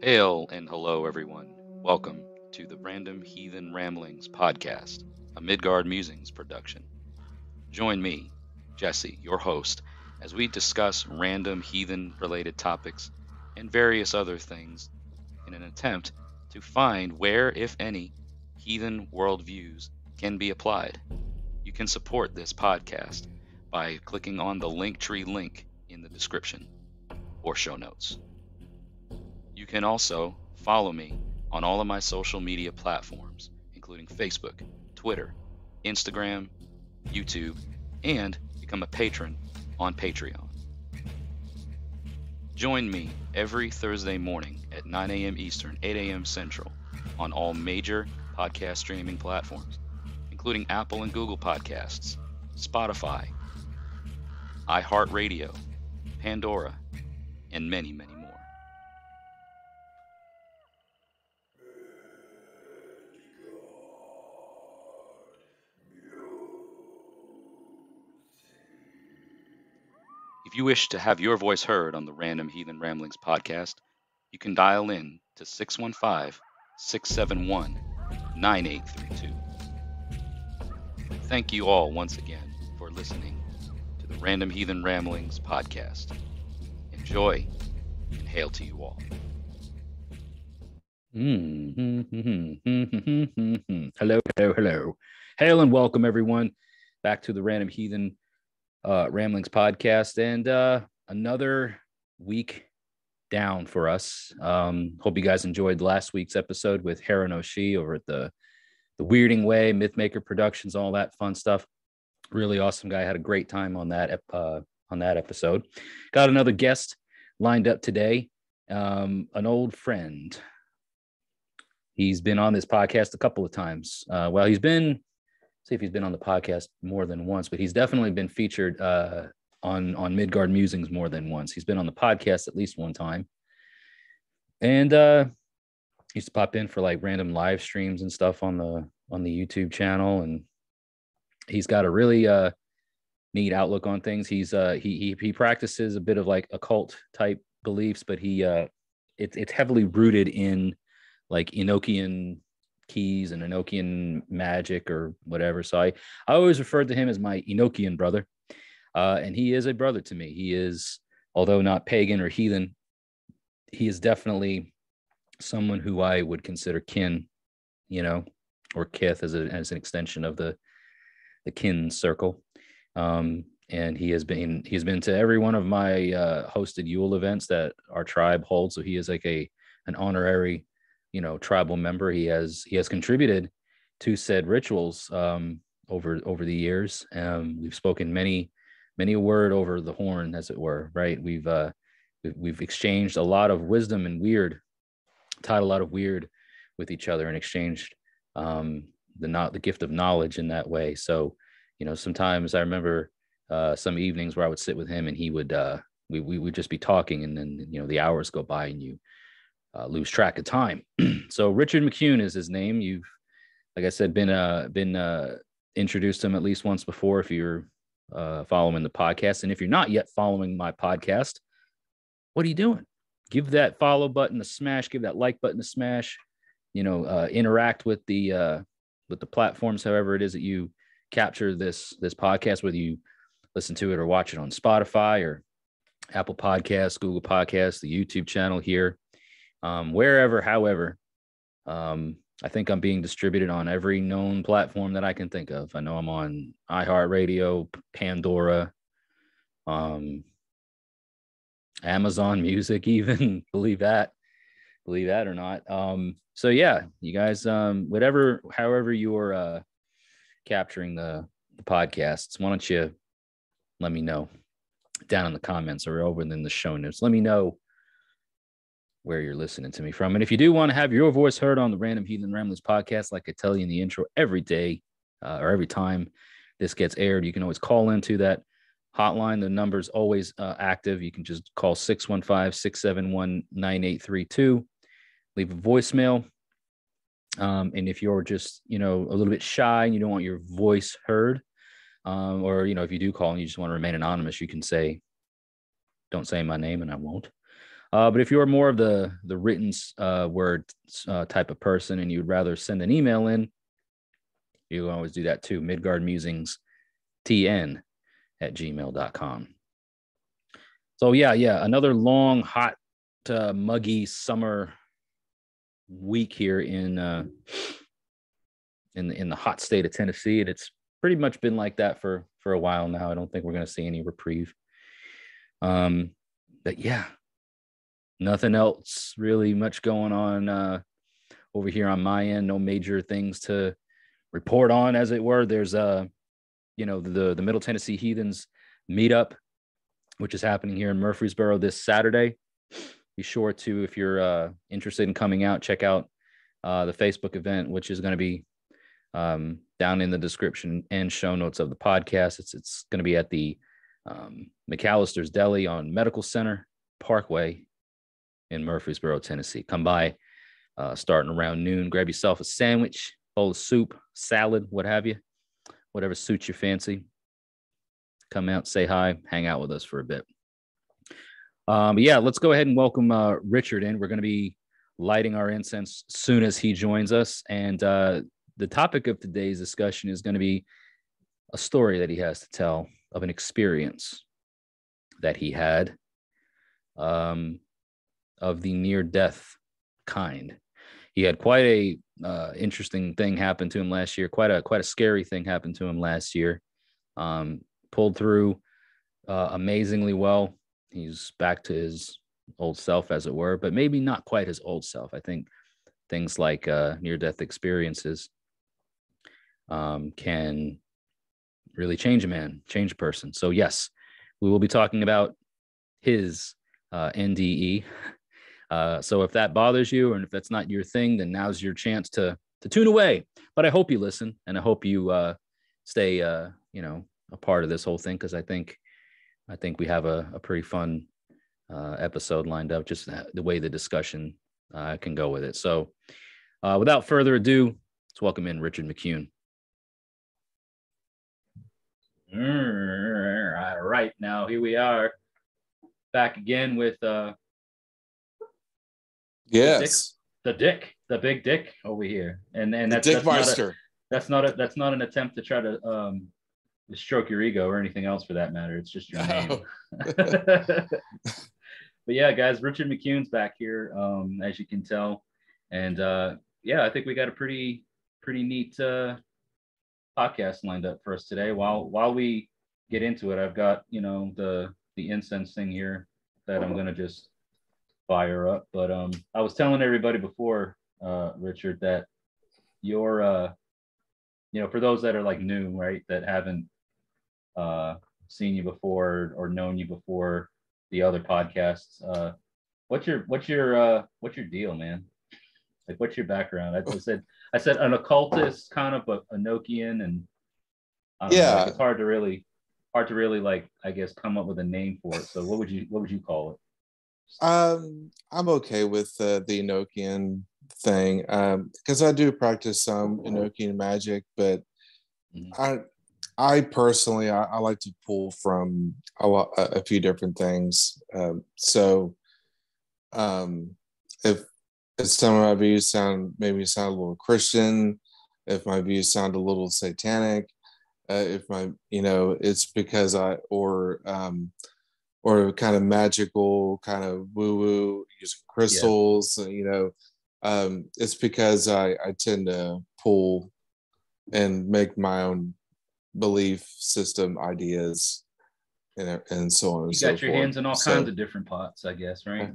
Hail and hello, everyone. Welcome to the Random Heathen Ramblings podcast, a Midgard Musings production. Join me, Jesse, your host, as we discuss random heathen related topics and various other things in an attempt to find where, if any, heathen worldviews can be applied. You can support this podcast by clicking on the Linktree link in the description or show notes. You can also follow me on all of my social media platforms, including Facebook, Twitter, Instagram, YouTube, and become a patron on Patreon. Join me every Thursday morning at 9 a.m. Eastern, 8 a.m. Central on all major podcast streaming platforms, including Apple and Google Podcasts, Spotify, iHeartRadio, Pandora, and many, many more. If you wish to have your voice heard on the Random Heathen Ramblings podcast, you can dial in to 615 671 9832. Thank you all once again for listening to the Random Heathen Ramblings podcast. Enjoy and hail to you all. Hmm, hmm, hmm, hello, hello, hello. Hail and welcome, everyone, back to the Random Heathen uh, Ramblings podcast, and uh, another week down for us. Um, hope you guys enjoyed last week's episode with Heron O'Shea over at the the Weirding Way, Mythmaker Productions, all that fun stuff. Really awesome guy. Had a great time on that uh, on that episode. Got another guest lined up today. Um, an old friend. He's been on this podcast a couple of times. Uh, well, he's been see if he's been on the podcast more than once, but he's definitely been featured uh, on on Midgard Musings more than once. He's been on the podcast at least one time, and uh, used to pop in for like random live streams and stuff on the on the YouTube channel. And he's got a really uh, neat outlook on things. He's uh, he he he practices a bit of like occult type beliefs, but he uh, it's it's heavily rooted in like Enochian keys and Enochian magic or whatever. So I, I always referred to him as my Enochian brother. Uh, and he is a brother to me. He is, although not pagan or heathen, he is definitely someone who I would consider kin, you know, or kith as, a, as an extension of the, the kin circle. Um, and he has been he's been to every one of my uh, hosted Yule events that our tribe holds. So he is like a an honorary you know tribal member he has he has contributed to said rituals um, over over the years. Um, we've spoken many many a word over the horn as it were right? We've uh we've, exchanged a lot of wisdom and weird taught a lot of weird with each other and exchanged um the not the gift of knowledge in that way. So you know sometimes i remember uh some evenings where i would sit with him and he would uh we, we would just be talking and then you know the hours go by and you uh, lose track of time. so Richard McCune is his name. You've, like I said, been uh, been uh, introduced him at least once before if you're uh, following the podcast, and if you're not yet following my podcast, what are you doing? Give that follow button a smash. Give that like button a smash. You know, uh, interact with the uh, with the platforms, however it is that you capture this this podcast, whether you listen to it or watch it on Spotify or Apple Podcasts, Google Podcasts, the YouTube channel here um, wherever, however. Um, I think I'm being distributed on every known platform that I can think of. I know I'm on iHeartRadio, Pandora, um, Amazon Music, even believe that, believe that or not. Um, so yeah, you guys, um, whatever, however you're uh, capturing the, the podcasts, why don't you let me know down in the comments or over in the show notes. Let me know where you're listening to me from. And if you do want to have your voice heard on the Random Heathen Ramblings podcast, like I tell you in the intro every day uh, or every time this gets aired, you can always call into that hotline. The number's always uh, active. You can just call 615 671 9832, leave a voicemail. Um, and if you're just, you know, a little bit shy and you don't want your voice heard, um, or, you know, if you do call and you just want to remain anonymous, you can say, don't say my name and I won't. Uh, but if you're more of the the written uh, word uh, type of person and you'd rather send an email in, you can always do that too. Midgard Musings TN at gmail.com. So yeah, yeah, another long, hot, uh, muggy summer week here in uh, in the, in the hot state of Tennessee, and it's pretty much been like that for for a while now. I don't think we're going to see any reprieve. Um, but yeah, nothing else really much going on uh, over here on my end. No major things to report on, as it were. There's uh, you know, the the Middle Tennessee Heathens meetup, which is happening here in Murfreesboro this Saturday. Be sure to, if you're uh, interested in coming out, check out uh, the Facebook event, which is going to be um, down in the description and show notes of the podcast. It's it's going to be at the um, McAllister's Deli on Medical Center Parkway in Murfreesboro, Tennessee. Come by uh, starting around noon. Grab yourself a sandwich, bowl of soup, salad, what have you, whatever suits your fancy. Come out, say hi, hang out with us for a bit. Um, but yeah, let's go ahead and welcome uh, Richard in. We're going to be lighting our incense soon as he joins us. And uh, the topic of today's discussion is going to be a story that he has to tell of an experience that he had um, of the near death kind. He had quite a uh, interesting thing happen to him last year. Quite a quite a scary thing happened to him last year. Um, pulled through uh, amazingly well. He's back to his old self, as it were, but maybe not quite his old self. I think things like uh, near death experiences um, can really change a man, change a person. So, yes, we will be talking about his uh, NDE. Uh, so, if that bothers you and if that's not your thing, then now's your chance to to tune away. But I hope you listen and I hope you uh, stay, uh, you know, a part of this whole thing because I think I think we have a, a pretty fun uh, episode lined up. Just the way the discussion uh, can go with it. So, uh, without further ado, let's welcome in Richard McCune. All right, now here we are back again with uh yes the dick, the, dick, the big dick over here, and and that's, that's not a, that's not a that's not an attempt to try to um stroke your ego or anything else for that matter. It's just your name. but yeah, guys, Richard McCune's back here, um, as you can tell, and uh, yeah, I think we got a pretty pretty neat uh, podcast lined up for us today. While while we get into it, I've got you know the the incense thing here that I'm gonna just fire up. But um, I was telling everybody before, uh, Richard, that your uh, you know, for those that are like new, right, that haven't uh seen you before or known you before the other podcasts, uh, what's your what's your uh what's your deal, man? Like, what's your background? I said, I said an occultist, kind of a Enochian, and yeah, like it's hard to really, hard to really like, I guess, come up with a name for it. So, what would you, what would you call it? Um, I'm okay with uh, the Enochian thing Um because um, I do practice some Enochian magic, but mm-hmm. I, I personally, I, I, like to pull from a lot, a, a few different things. Um, so, um, if if some of my views sound maybe sound a little Christian, if my views sound a little satanic, uh, if my you know it's because I or um, or kind of magical, kind of woo woo using crystals, yeah. you know, um, it's because I I tend to pull and make my own belief system ideas and, and so on. You and got so your forth. hands in all so, kinds of different pots, I guess, right?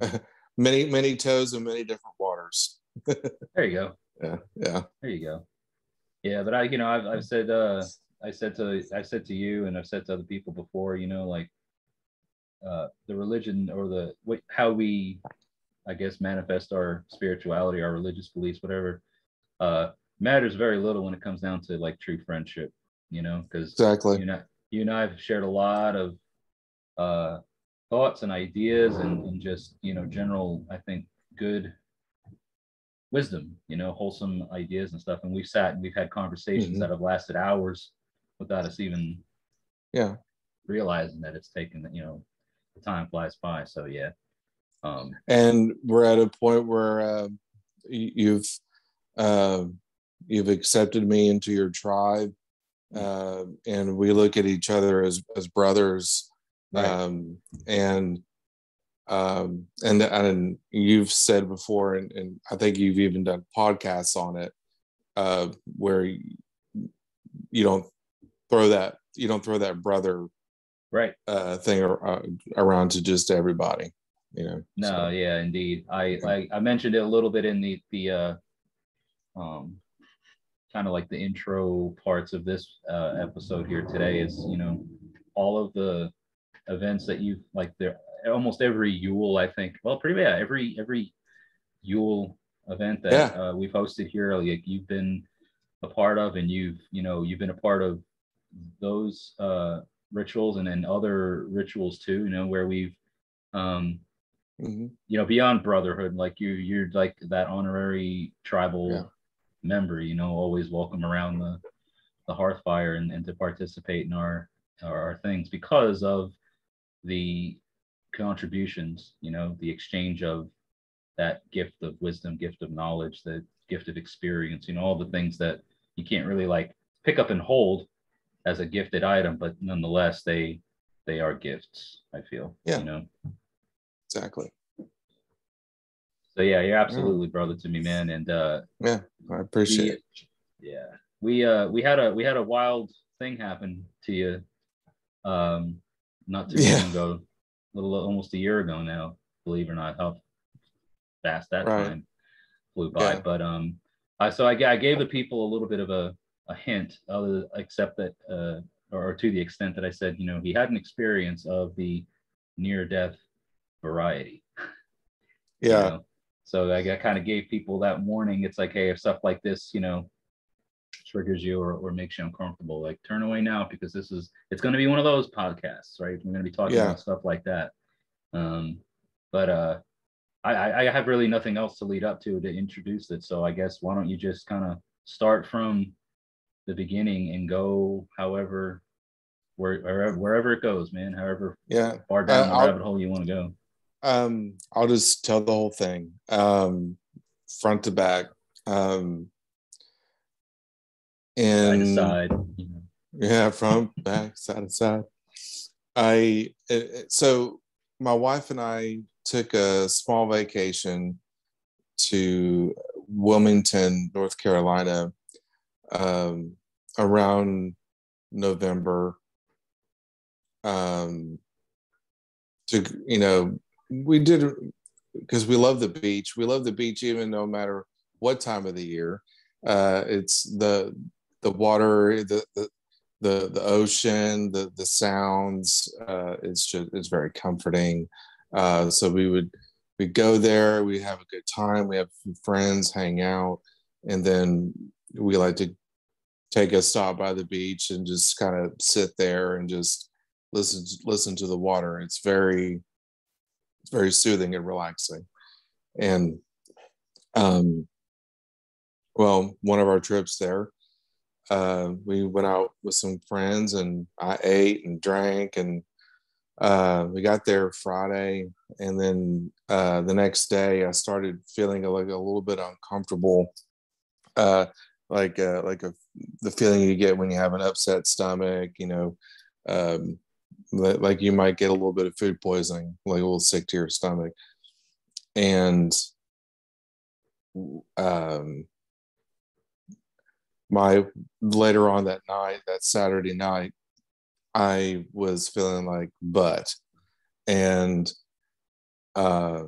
many many toes in many different waters. there you go. Yeah, yeah. There you go. Yeah, but I, you know, I've, I've said, uh, I said to, I said to you, and I've said to other people before, you know, like, uh, the religion or the what, how we, I guess, manifest our spirituality, our religious beliefs, whatever, uh, matters very little when it comes down to like true friendship, you know, because exactly, you know, you and I have shared a lot of, uh, thoughts and ideas and, and just you know general i think good wisdom you know wholesome ideas and stuff. And we've sat and we've had conversations mm-hmm. that have lasted hours without us even yeah. realizing that it's taken you know the time flies by so yeah Um, and we're at a point where uh, you've uh, you've accepted me into your tribe, uh, and we look at each other as as brothers. Right. Um, and um, and and you've said before, and, and I think you've even done podcasts on it, uh, where you, you don't throw that you don't throw that brother right uh, thing uh, around to just everybody you know no so. yeah indeed I, I i mentioned it a little bit in the the uh um kind of like the intro parts of this uh episode here today is you know all of the events that you've like there almost every yule i think well pretty yeah every every yule event that yeah. uh, we've hosted here like you've been a part of and you've you know you've been a part of those uh rituals and then other rituals too you know where we've um mm-hmm. you know beyond brotherhood like you you're like that honorary tribal yeah. member you know always welcome around the the hearth fire and, and to participate in our, our our things because of the contributions you know the exchange of that gift of wisdom gift of knowledge the gift of experience you know all the things that you can't really like pick up and hold as a gifted item but nonetheless they they are gifts i feel yeah you know exactly so yeah you're absolutely yeah. brother to me man and uh yeah i appreciate we, it yeah we uh we had a we had a wild thing happen to you um not too yeah. long ago a little almost a year ago now believe it or not how fast that right. time flew by yeah. but um I so I, I gave the people a little bit of a a hint other except that uh or to the extent that I said you know he had an experience of the near death variety. Yeah. You know? So I kind of gave people that warning. It's like, hey, if stuff like this, you know, triggers you or, or makes you uncomfortable, like turn away now because this is it's going to be one of those podcasts, right? We're going to be talking yeah. about stuff like that. Um, but uh, I, I have really nothing else to lead up to to introduce it. So I guess why don't you just kind of start from the beginning and go however where, wherever, wherever it goes, man. However yeah far down uh, the rabbit hole you want to go. Um, I'll just tell the whole thing, um, front to back. Um, and side, side. yeah, front, back, side to side. I so my wife and I took a small vacation to Wilmington, North Carolina, um, around November um, to you know we did because we love the beach. We love the beach even no matter what time of the year. Uh, it's the the water, the the the, ocean, the the sounds. Uh, it's just it's very comforting. Uh, so we would we go there. We have a good time. We have friends, hang out, and then we like to take a stop by the beach and just kind of sit there and just listen listen to the water. It's very it's very soothing and relaxing. And um, well, one of our trips there, uh, we went out with some friends and I ate and drank and uh, we got there Friday, and then uh, the next day I started feeling like a little bit uncomfortable, uh, like uh, like a, the feeling you get when you have an upset stomach, you know, um, like you might get a little bit of food poisoning, like a little sick to your stomach. And um, my later on that night, that Saturday night, I was feeling like butt, and uh,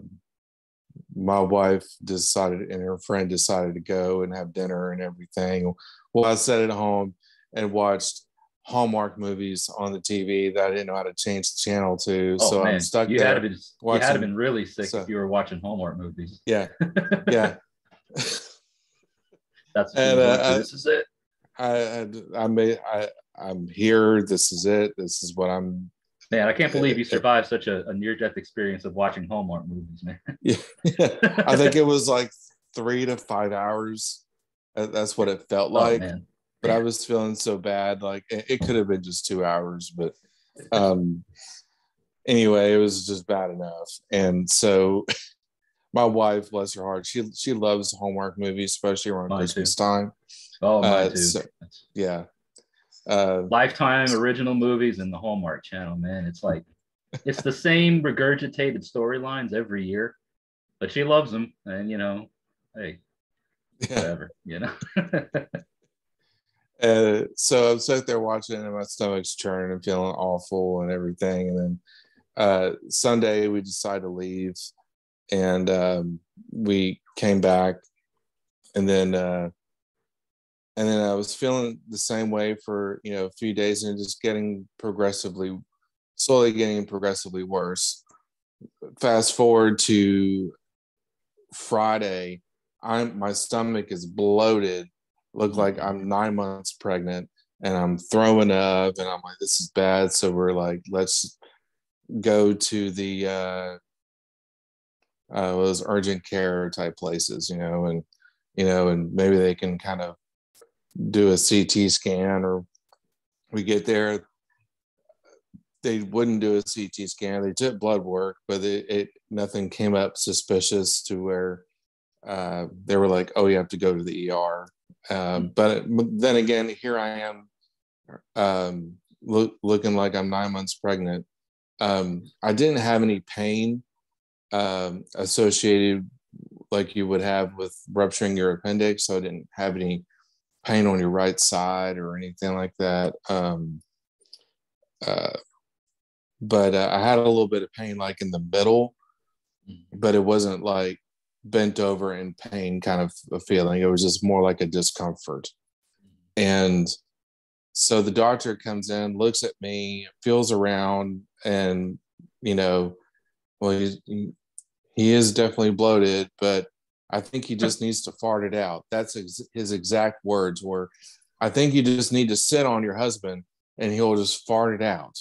my wife decided, and her friend decided to go and have dinner and everything. Well, I sat at home and watched Hallmark movies on the TV that I didn't know how to change the channel to. Oh, so man. I'm stuck you there. Had been, watching, you had to been really sick so, if you were watching Hallmark movies. Yeah. Yeah. That's and, uh, this is it. I, I, I made, I, I'm here. This is it. This is what I'm. Man, I can't believe you survived such a, a near death experience of watching Hallmark movies, man. yeah. I think it was like three to five hours. That's what it felt oh, like. Man but I was feeling so bad. Like it, it could have been just two hours, but um, anyway, it was just bad enough. And so my wife, bless her heart, she she loves Hallmark movies, especially around mine Christmas too. time. Oh, mine uh, too. So, yeah. Uh, Lifetime original movies and the Hallmark Channel, man. It's like it's the same regurgitated storylines every year, but she loves them, and you know, hey, yeah. whatever, you know. uh, so I'm sitting there watching, and my stomach's churning and feeling awful and everything. And then uh, Sunday we decided to leave, and um, we came back, and then uh, and then I was feeling the same way for you know a few days, and just getting progressively, slowly getting progressively worse. Fast forward to Friday, I'm my stomach is bloated, look like I'm nine months pregnant, and I'm throwing up, and I'm like, this is bad. So we're like, let's go to the uh, uh, those urgent care type places, you know, and you know, and maybe they can kind of do a CT scan, or we get there. They wouldn't do a CT scan. They took blood work, but it, it nothing came up suspicious to where uh, they were like, "Oh, you have to go to the ER." Um, but then again, here I am, um, look, looking like I'm nine months pregnant. Um, I didn't have any pain um, associated like you would have with rupturing your appendix. So I didn't have any pain on your right side or anything like that. Um, uh, but uh, I had a little bit of pain like in the middle, mm-hmm. but it wasn't like bent over in pain kind of a feeling. It was just more like a discomfort. And so the doctor comes in, looks at me, feels around, and you know, well, he, he is definitely bloated, but I think he just needs to fart it out. That's ex- his exact words were, I think you just need to sit on your husband and he'll just fart it out.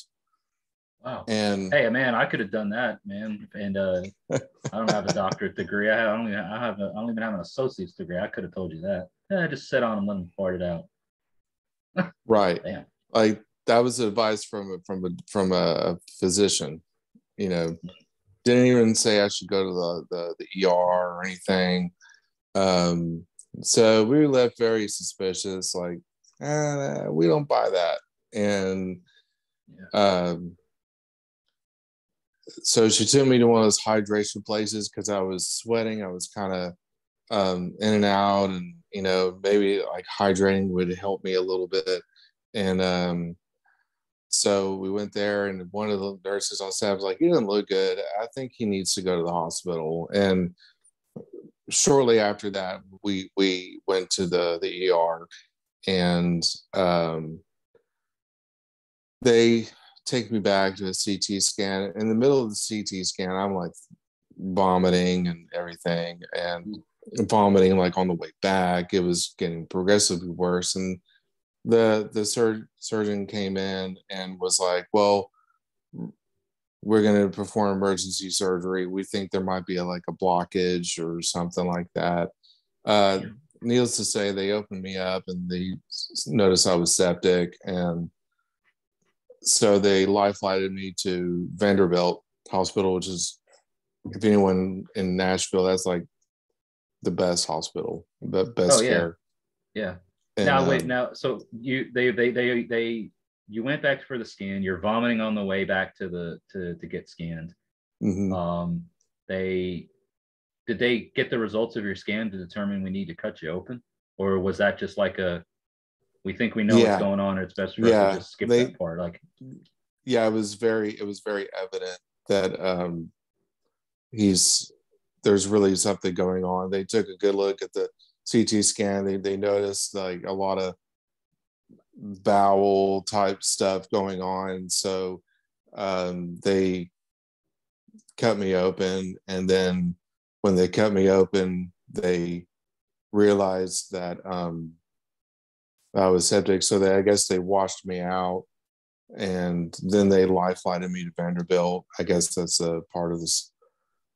Wow. And hey, man, I could have done that, man. And uh, I don't have a doctorate degree. I don't even I have a, I don't even have an associate's degree. I could have told you that. Yeah, just sit on him, let him fart it out. right. Damn. Like that was advice from from a from a physician. You know, didn't even say I should go to the the, the ER or anything. Um, so we were left very suspicious, like, eh, we don't buy that. And yeah. um, so she took me to one of those hydration places because I was sweating. I was kind of um, in and out, and you know, maybe like hydrating would help me a little bit. And um, so we went there, and one of the nurses on staff was like, "He doesn't look good. I think he needs to go to the hospital." And shortly after that, we we went to the the ER, and um, they take me back to a CT scan. In the middle of the CT scan, I'm like vomiting and everything, and vomiting like on the way back. It was getting progressively worse, and the the sur- surgeon came in and was like, "Well, we're going to perform emergency surgery. We think there might be a, like a blockage or something like that." Uh, needless to say, they opened me up and they noticed I was septic, and so they life flighted me to Vanderbilt Hospital, which is, if anyone in Nashville, that's like the best hospital, the best oh, yeah. care. Yeah. And, now wait, um, now so you they they they they you went back for the scan. You're vomiting on the way back to the to to get scanned. Mm-hmm. Um, they did they get the results of your scan to determine we need to cut you open, or was that just like a we think we know yeah. what's going on, it's best for yeah. us to just skip they, that part? Like, yeah, it was very it was very evident that um, he's there's really something going on. They took a good look at the CT scan, they, they noticed like a lot of bowel type stuff going on. So um, they cut me open. And then when they cut me open, they realized that um, I was septic. So they, I guess they washed me out and then they lifelined me to Vanderbilt. I guess that's a part of this.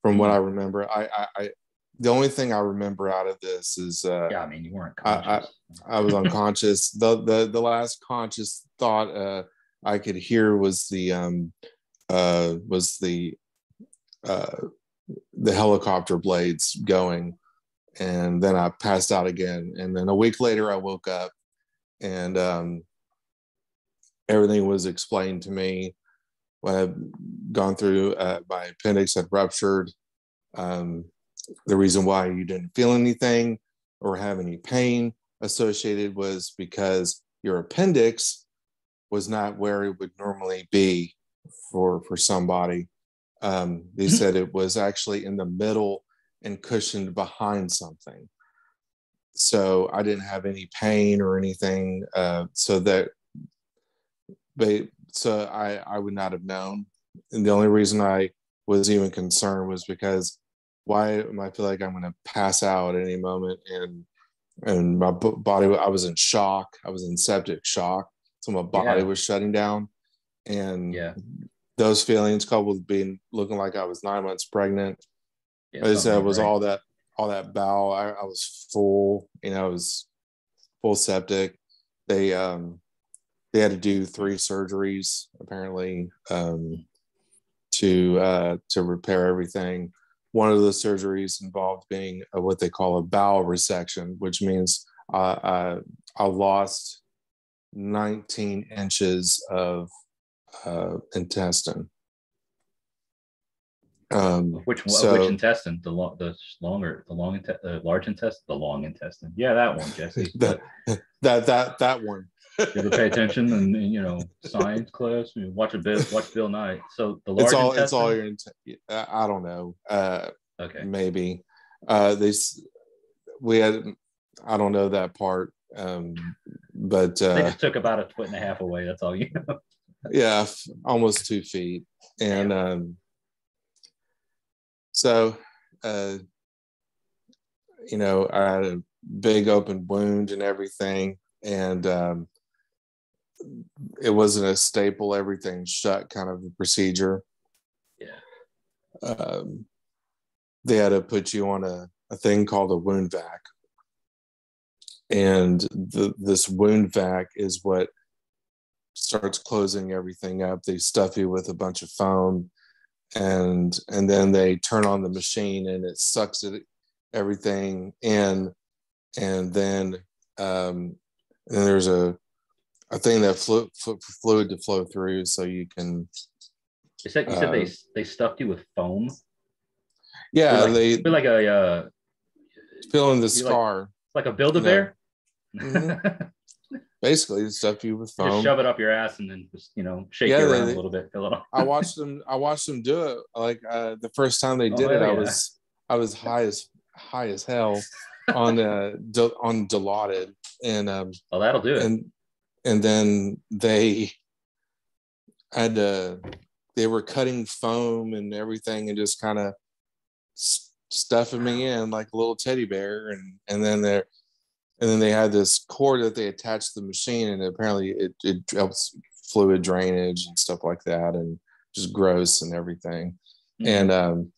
From what I remember, I, I, the only thing I remember out of this is uh, yeah, I mean you weren't conscious. I, I, I was unconscious. the the the last conscious thought uh, I could hear was the um, uh, was the uh, the helicopter blades going, and then I passed out again. And then a week later, I woke up, and um, everything was explained to me. When I'd gone through, uh, my appendix had ruptured. Um, the reason why you didn't feel anything or have any pain associated was because your appendix was not where it would normally be for for somebody. Um, they mm-hmm. said it was actually in the middle and cushioned behind something. So I didn't have any pain or anything. Uh, so that, but so I I would not have known. And the only reason I was even concerned was because why am I feel like I'm going to pass out at any moment and and my body I was in shock. I was in septic shock. So my body yeah. was shutting down. And yeah, those feelings coupled with being looking like I was nine months pregnant. Yeah, I said it was right. all that all that bowel. I, I was full, you know, I was full septic. They um they had to do three surgeries apparently um to uh to repair everything one of the surgeries involved being a, what they call a bowel resection, which means uh, uh, I lost 19 inches of uh, intestine. Um, which so, which intestine? The long, the longer, the long, the large intestine, the long intestine. Yeah, that one, Jesse. that that that one. You ever pay attention and, you know science class? You watch a bit, watch Bill Nye. So the large it's all intestine? it's all your. Int- I don't know. Uh, okay, maybe. Uh, they we had. I don't know that part. Um, but uh, they just took about a foot and a half away. That's all you know. yeah, almost two feet, and um, so uh, you know, I had a big open wound and everything, and um, it wasn't a staple everything shut kind of a procedure. Yeah. Um, they had to put you on a, a thing called a wound vac. And the, this wound vac is what starts closing everything up. They stuff you with a bunch of foam and and then they turn on the machine and it sucks it everything in and then um and there's a a thing that flu- fluid to flow through, so you can. You said you said they uh, they stuffed you with foam. Yeah, like, they like a uh, filling the scar, like, like a build a bear. Mm-hmm. Basically, stuff you with foam. Just shove it up your ass and then just you know shake yeah, it around they, a little bit. A little. I watched them. I watched them do it. Like uh, the first time they oh, did oh, it, yeah. I was I was high as high as hell on uh on Dilaudid and um. Oh, that'll do it. And and then they had to they were cutting foam and everything and just kind of stuffing me in like a little teddy bear. And and then they and then they had this cord that they attached to the machine and apparently it, it helps fluid drainage and stuff like that and just gross and everything. Mm-hmm. and um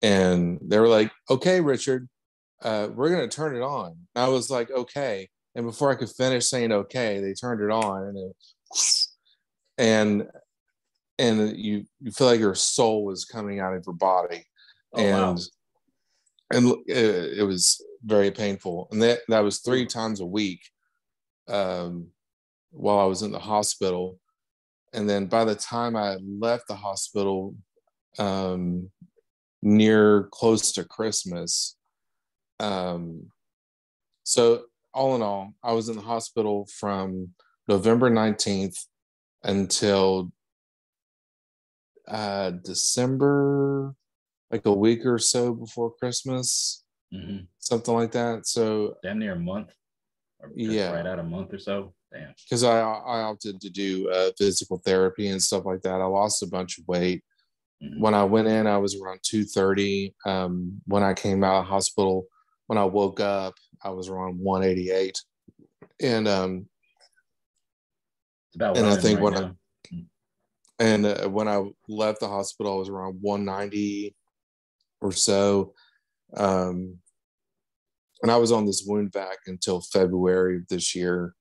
and they were like okay richard uh, we're gonna turn it on. I was like okay and before I could finish saying okay, they turned it on and it, and and you you feel like your soul was coming out of your body, oh, and wow. and it, it, was very painful, and that that was three times a week, um, while I was in the hospital, and then by the time I left the hospital, um, near close to Christmas, um, so all in all, I was in the hospital from November 19th until uh, December, like a week or so before Christmas, mm-hmm. something like that. So damn near a month. yeah, right out a month or so. Damn. Because I I opted to do uh, physical therapy and stuff like that. I lost a bunch of weight. Mm-hmm. When I went in, I was around 230. Um, when I came out of hospital, when I woke up, I was around 188. And um it's about and I think right when now. I and uh, when I left the hospital, I was around 190 or so. Um and I was on this wound vac until February of this year.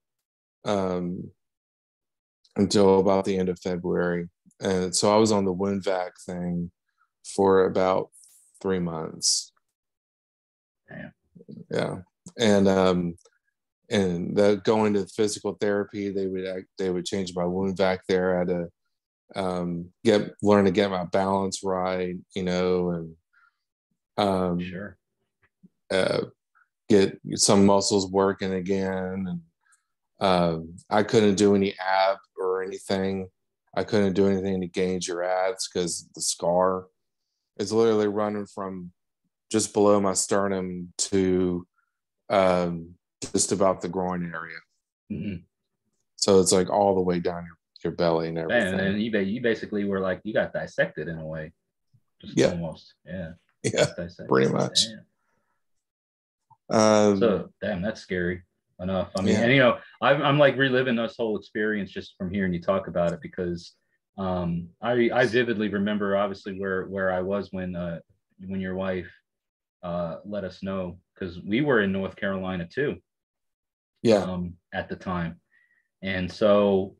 Um until about the end of February. and so I was on the wound vac thing for about three months. Damn. Yeah, and um, and the, going to physical therapy, they would they would change my wound vac there. I had to um, get learn to get my balance right, you know, and um, sure. Uh, get some muscles working again, and um, I couldn't do any ab or anything. I couldn't do anything to gauge your abs because the scar is literally running from just below my sternum to um, just about the groin area. Mm-hmm. So it's like all the way down your, your belly and everything. Man, and you, you basically were like, you got dissected in a way. Just yeah. almost. Yeah. Yeah. Pretty much. Um, so, damn, that's scary enough. I mean, yeah. and you know, I'm, I'm like reliving this whole experience just from hearing you talk about it because um, I, I vividly remember obviously where, where I was when, uh, when your wife uh, let us know because we were in North Carolina too. Yeah. Um, at the time. And so,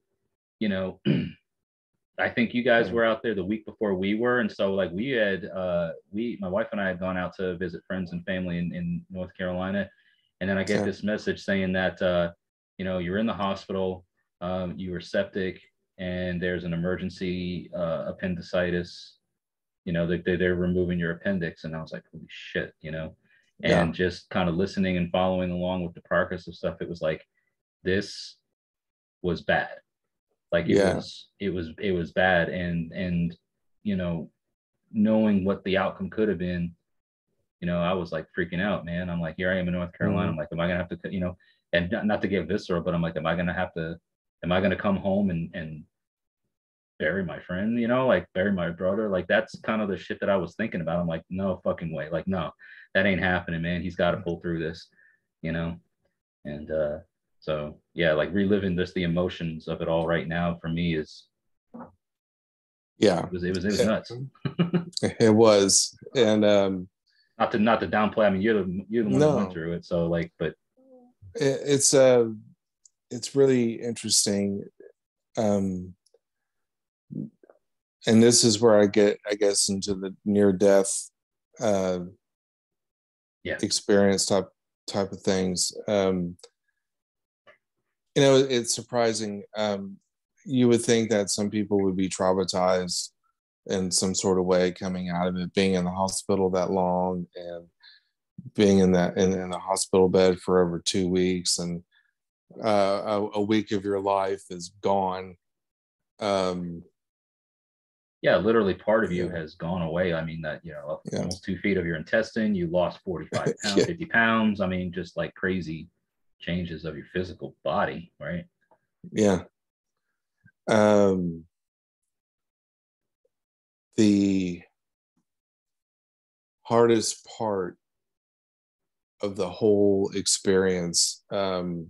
you know, I think you guys were out there the week before we were. And so like we had uh we my wife and I had gone out to visit friends and family in, in North Carolina. And then I get this message saying that uh, you know, you're in the hospital, um, you were septic, and there's an emergency uh, appendicitis. You know, they, they're removing your appendix. And I was like, holy shit, you know and yeah. just kind of listening and following along with the progress of stuff it was like this was bad like it yeah. was it was it was bad and and you know knowing what the outcome could have been you know i was like freaking out man i'm like here i am in north carolina mm-hmm. i'm like am i gonna have to you know and not, not to get visceral but i'm like am i gonna have to am i gonna come home and and bury my friend, you know, like bury my brother. Like that's kind of the shit that I was thinking about. I'm like, no fucking way. Like, no, that ain't happening, man. He's got to pull through this, you know? And uh so yeah, like reliving just the emotions of it all right now for me is yeah. It was it was, it was nuts. it was. And um not to not to downplay. I mean, you're the you're the one no. who went through it. So like, but it, it's uh it's really interesting. Um and this is where I get, I guess, into the near death uh, yeah. experience type type of things. Um, you know, it's surprising. Um, you would think that some people would be traumatized in some sort of way coming out of it, being in the hospital that long and being in that in, in the hospital bed for over two weeks and uh, a, a, week of your life is gone. Um, yeah, literally part of you has gone away. I mean, that, you know, yeah. almost two feet of your intestine, you lost 45 pounds, yeah. 50 pounds. I mean, just like crazy changes of your physical body, right? Yeah. Um, the hardest part of the whole experience um,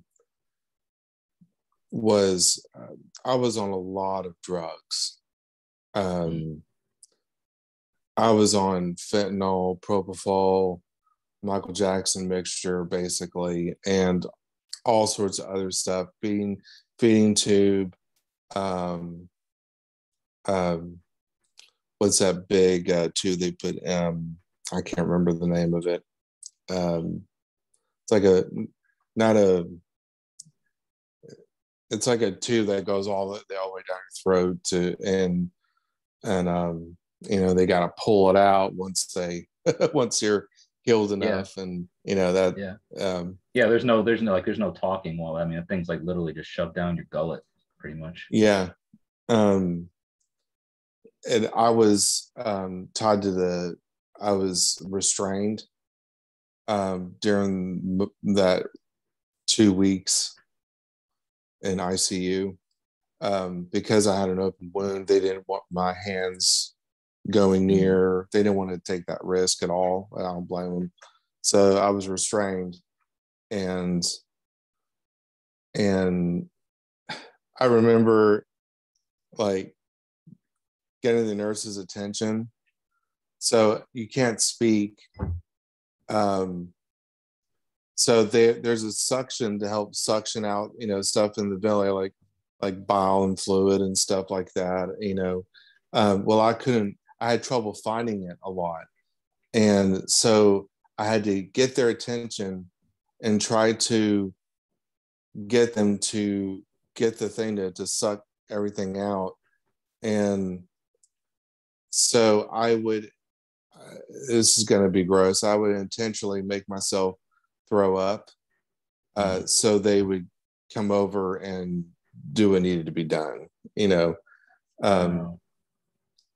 was uh, I was on a lot of drugs. Um, I was on fentanyl, propofol, Michael Jackson mixture, basically, and all sorts of other stuff. Feeding, feeding tube. Um, um, what's that big uh, tube they put? Um, I can't remember the name of it. Um, it's like a not a. It's like a tube that goes all the, all the way down your throat to and and um, you know they got to pull it out once they once you're healed enough, yeah. and you know that yeah um, yeah. There's no there's no like there's no talking. Well, I mean things like literally just shove down your gullet, pretty much. Yeah, um, and I was um, tied to the I was restrained um, during that two weeks in ICU um, because I had an open wound, they didn't want my hands going mm-hmm. near. They didn't want to take that risk at all. I don't blame them. So I was restrained, and and I remember like getting the nurse's attention. So you can't speak. Um, so there, there's a suction to help suction out, you know, stuff in the belly, like like bile and fluid and stuff like that, you know. Um, well, I couldn't. I had trouble finding it a lot, and so I had to get their attention and try to get them to get the thing to, to suck everything out. And so I would, uh, this is going to be gross. I would intentionally make myself throw up uh, mm-hmm. so they would come over and do what needed to be done, you know. Um, wow.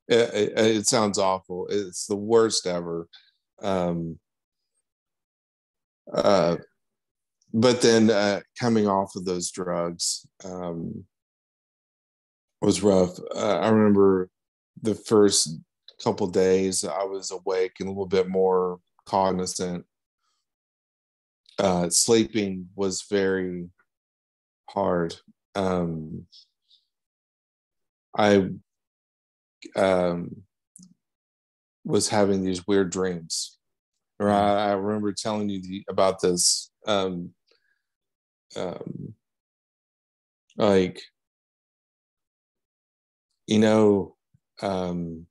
it, it, it, sounds awful. It's the worst ever. Um, uh, but then uh, coming off of those drugs um, was rough. Uh, I remember the first couple days I was awake and a little bit more cognizant. Uh, sleeping was very hard. Um, I um, was having these weird dreams. Or I, I remember telling you the, about this um, um, like you know um,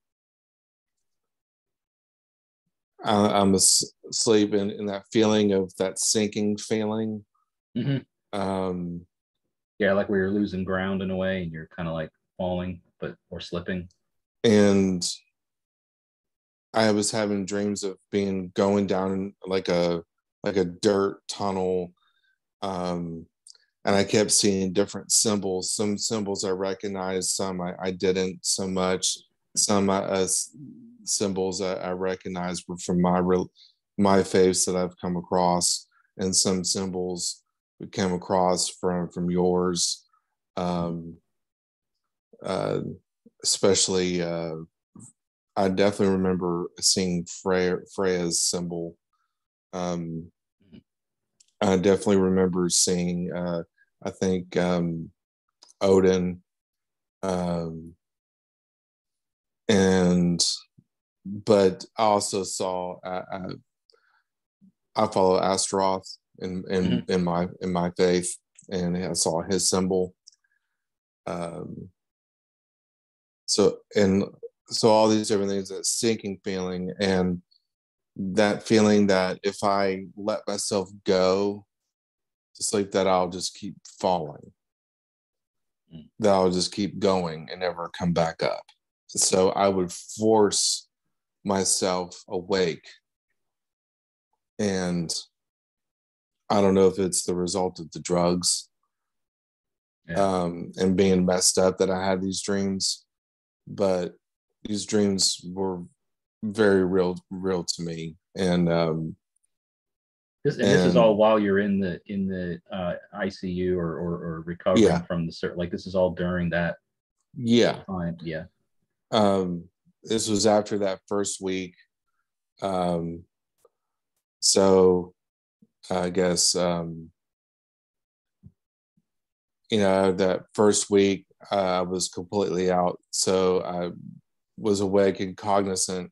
I, am asleep in, in that feeling of that sinking feeling mm-hmm. um, yeah like where you're losing ground in a way and you're kind of like falling but or slipping and i was having dreams of being going down like a like a dirt tunnel um, and I kept seeing different symbols. Some symbols I recognized, some I, I didn't so much. Some uh, symbols I, I recognized were from my real my faiths that I've come across, and some symbols we came across from from yours. Um, uh, especially, uh, I definitely remember seeing Freya, Freya's symbol. Um, I definitely remember seeing, uh, I think, um, Odin, um, and but I also saw I, I, I follow Astaroth in in, mm-hmm. in my in my faith, and I saw his symbol. Um, so and so all these different things that sinking feeling and that feeling that if I let myself go to sleep, that I'll just keep falling, mm. that I'll just keep going and never come back up. So I would force myself awake. And I don't know if it's the result of the drugs yeah. um, and being messed up that I had these dreams, but these dreams were very real real to me and um this, and, and this is all while you're in the in the uh, ICU or, or, or recovering yeah. from the like this is all during that yeah time yeah um this was after that first week um so I guess um you know that first week uh, I was completely out so I was awake and cognizant.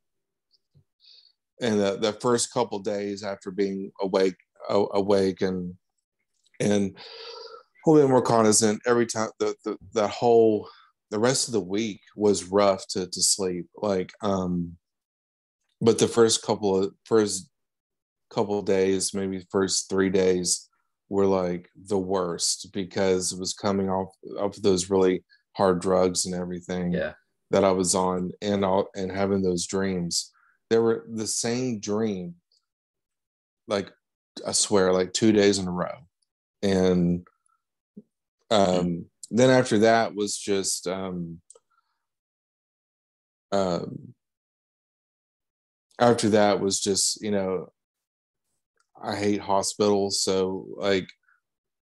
And the, the first couple days after being awake awake and and a little bit more cognizant every time the, the that whole the rest of the week was rough to to sleep like um but the first couple of first couple days maybe first three days were like the worst because it was coming off of those really hard drugs and everything yeah. that I was on and all and having those dreams. They were the same dream like i swear like two days in a row. And um then after that was just um um after that was just you know i hate hospitals so like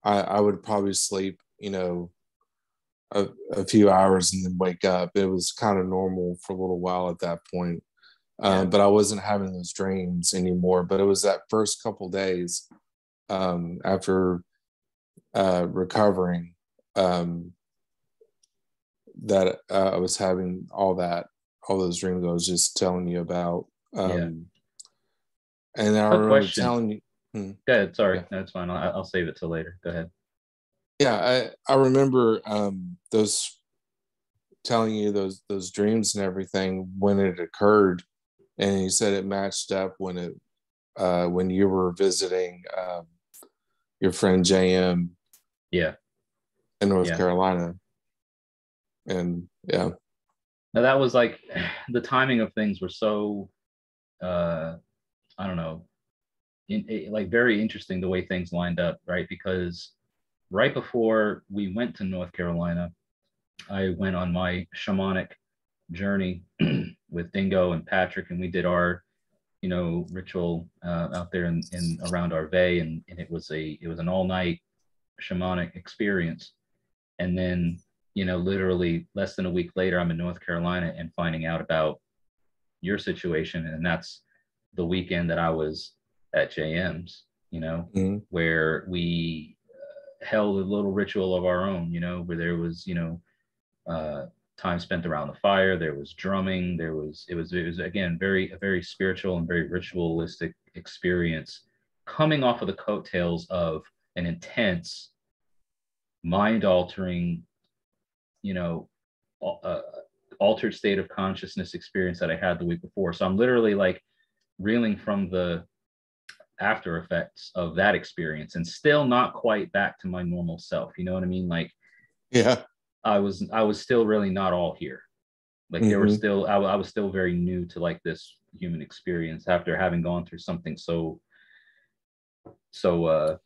i i would probably sleep you know a, a few hours and then wake up it was kind of normal for a little while at that point uh, but I wasn't having those dreams anymore. But it was that first couple days um, after uh, recovering um, that uh, I was having all that, all those dreams I was just telling you about. Um, yeah. And I remember question. telling you. Hmm. Go ahead. Sorry, yeah. that's fine. I'll, I'll, save it till later. Go ahead. Yeah, I I remember um, those telling you those those dreams and everything when it occurred, and you said it matched up when it uh, when you were visiting um, your friend JM. Yeah. In North yeah. Carolina. And yeah. Now that was like the timing of things were so uh I don't know, it, like very interesting the way things lined up, right? Because right before we went to North Carolina, I went on my shamanic journey with Dingo and Patrick, and we did our, you know, ritual uh, out there in, in around Arvey, and, and it was a it was an all night shamanic experience. And then, you know, literally less than a week later, I'm in North Carolina and finding out about your situation, and that's the weekend that I was at JM's, you know, mm-hmm. where we uh, held a little ritual of our own, you know, where there was, you know, uh, time spent around the fire. There was drumming. There was it was it was again very a very spiritual and very ritualistic experience, coming off of the coattails of an intense, mind altering, you know, uh, altered state of consciousness experience that I had the week before. So I'm literally like reeling from the after effects of that experience and still not quite back to my normal self. You know what I mean? Like, yeah, I was, I was still really not all here. Like mm-hmm. there were still, I, I was still very new to like this human experience after having gone through something so, so, uh,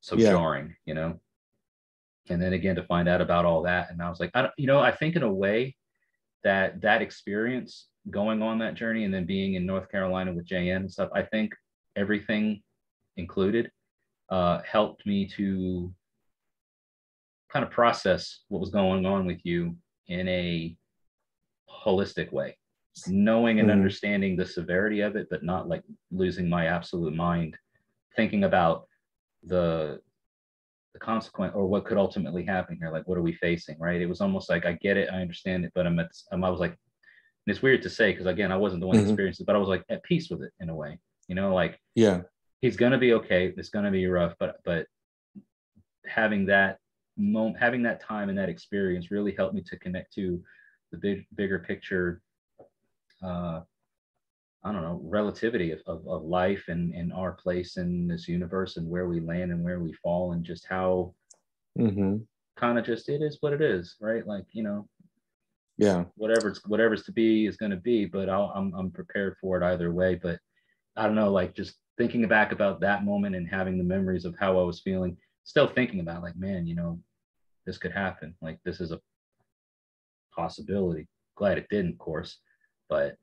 so yeah. jarring, you know? And then again, to find out about all that. And I was like, I don't, you know, I think in a way that that experience going on that journey and then being in North Carolina with JM and stuff, I think everything included uh, helped me to kind of process what was going on with you in a holistic way knowing and mm-hmm. understanding the severity of it but not like losing my absolute mind thinking about the the consequence or what could ultimately happen here like what are we facing right it was almost like i get it i understand it but i'm at i was like it's weird to say because again i wasn't the one mm-hmm. that experienced it but i was like at peace with it in a way you know, like yeah, he's gonna be okay. It's gonna be rough, but but having that moment, having that time and that experience really helped me to connect to the big bigger picture. Uh, I don't know, relativity of, of, of life and, and our place in this universe and where we land and where we fall and just how mm-hmm. kind of just it is what it is, right? Like, you know, yeah, whatever's whatever's to be is going to be, but I'll, I'm, I'm prepared for it either way. But I don't know, like just thinking back about that moment and having the memories of how I was feeling, still thinking about like, man, you know, this could happen. Like this is a possibility. Glad it didn't, of course, but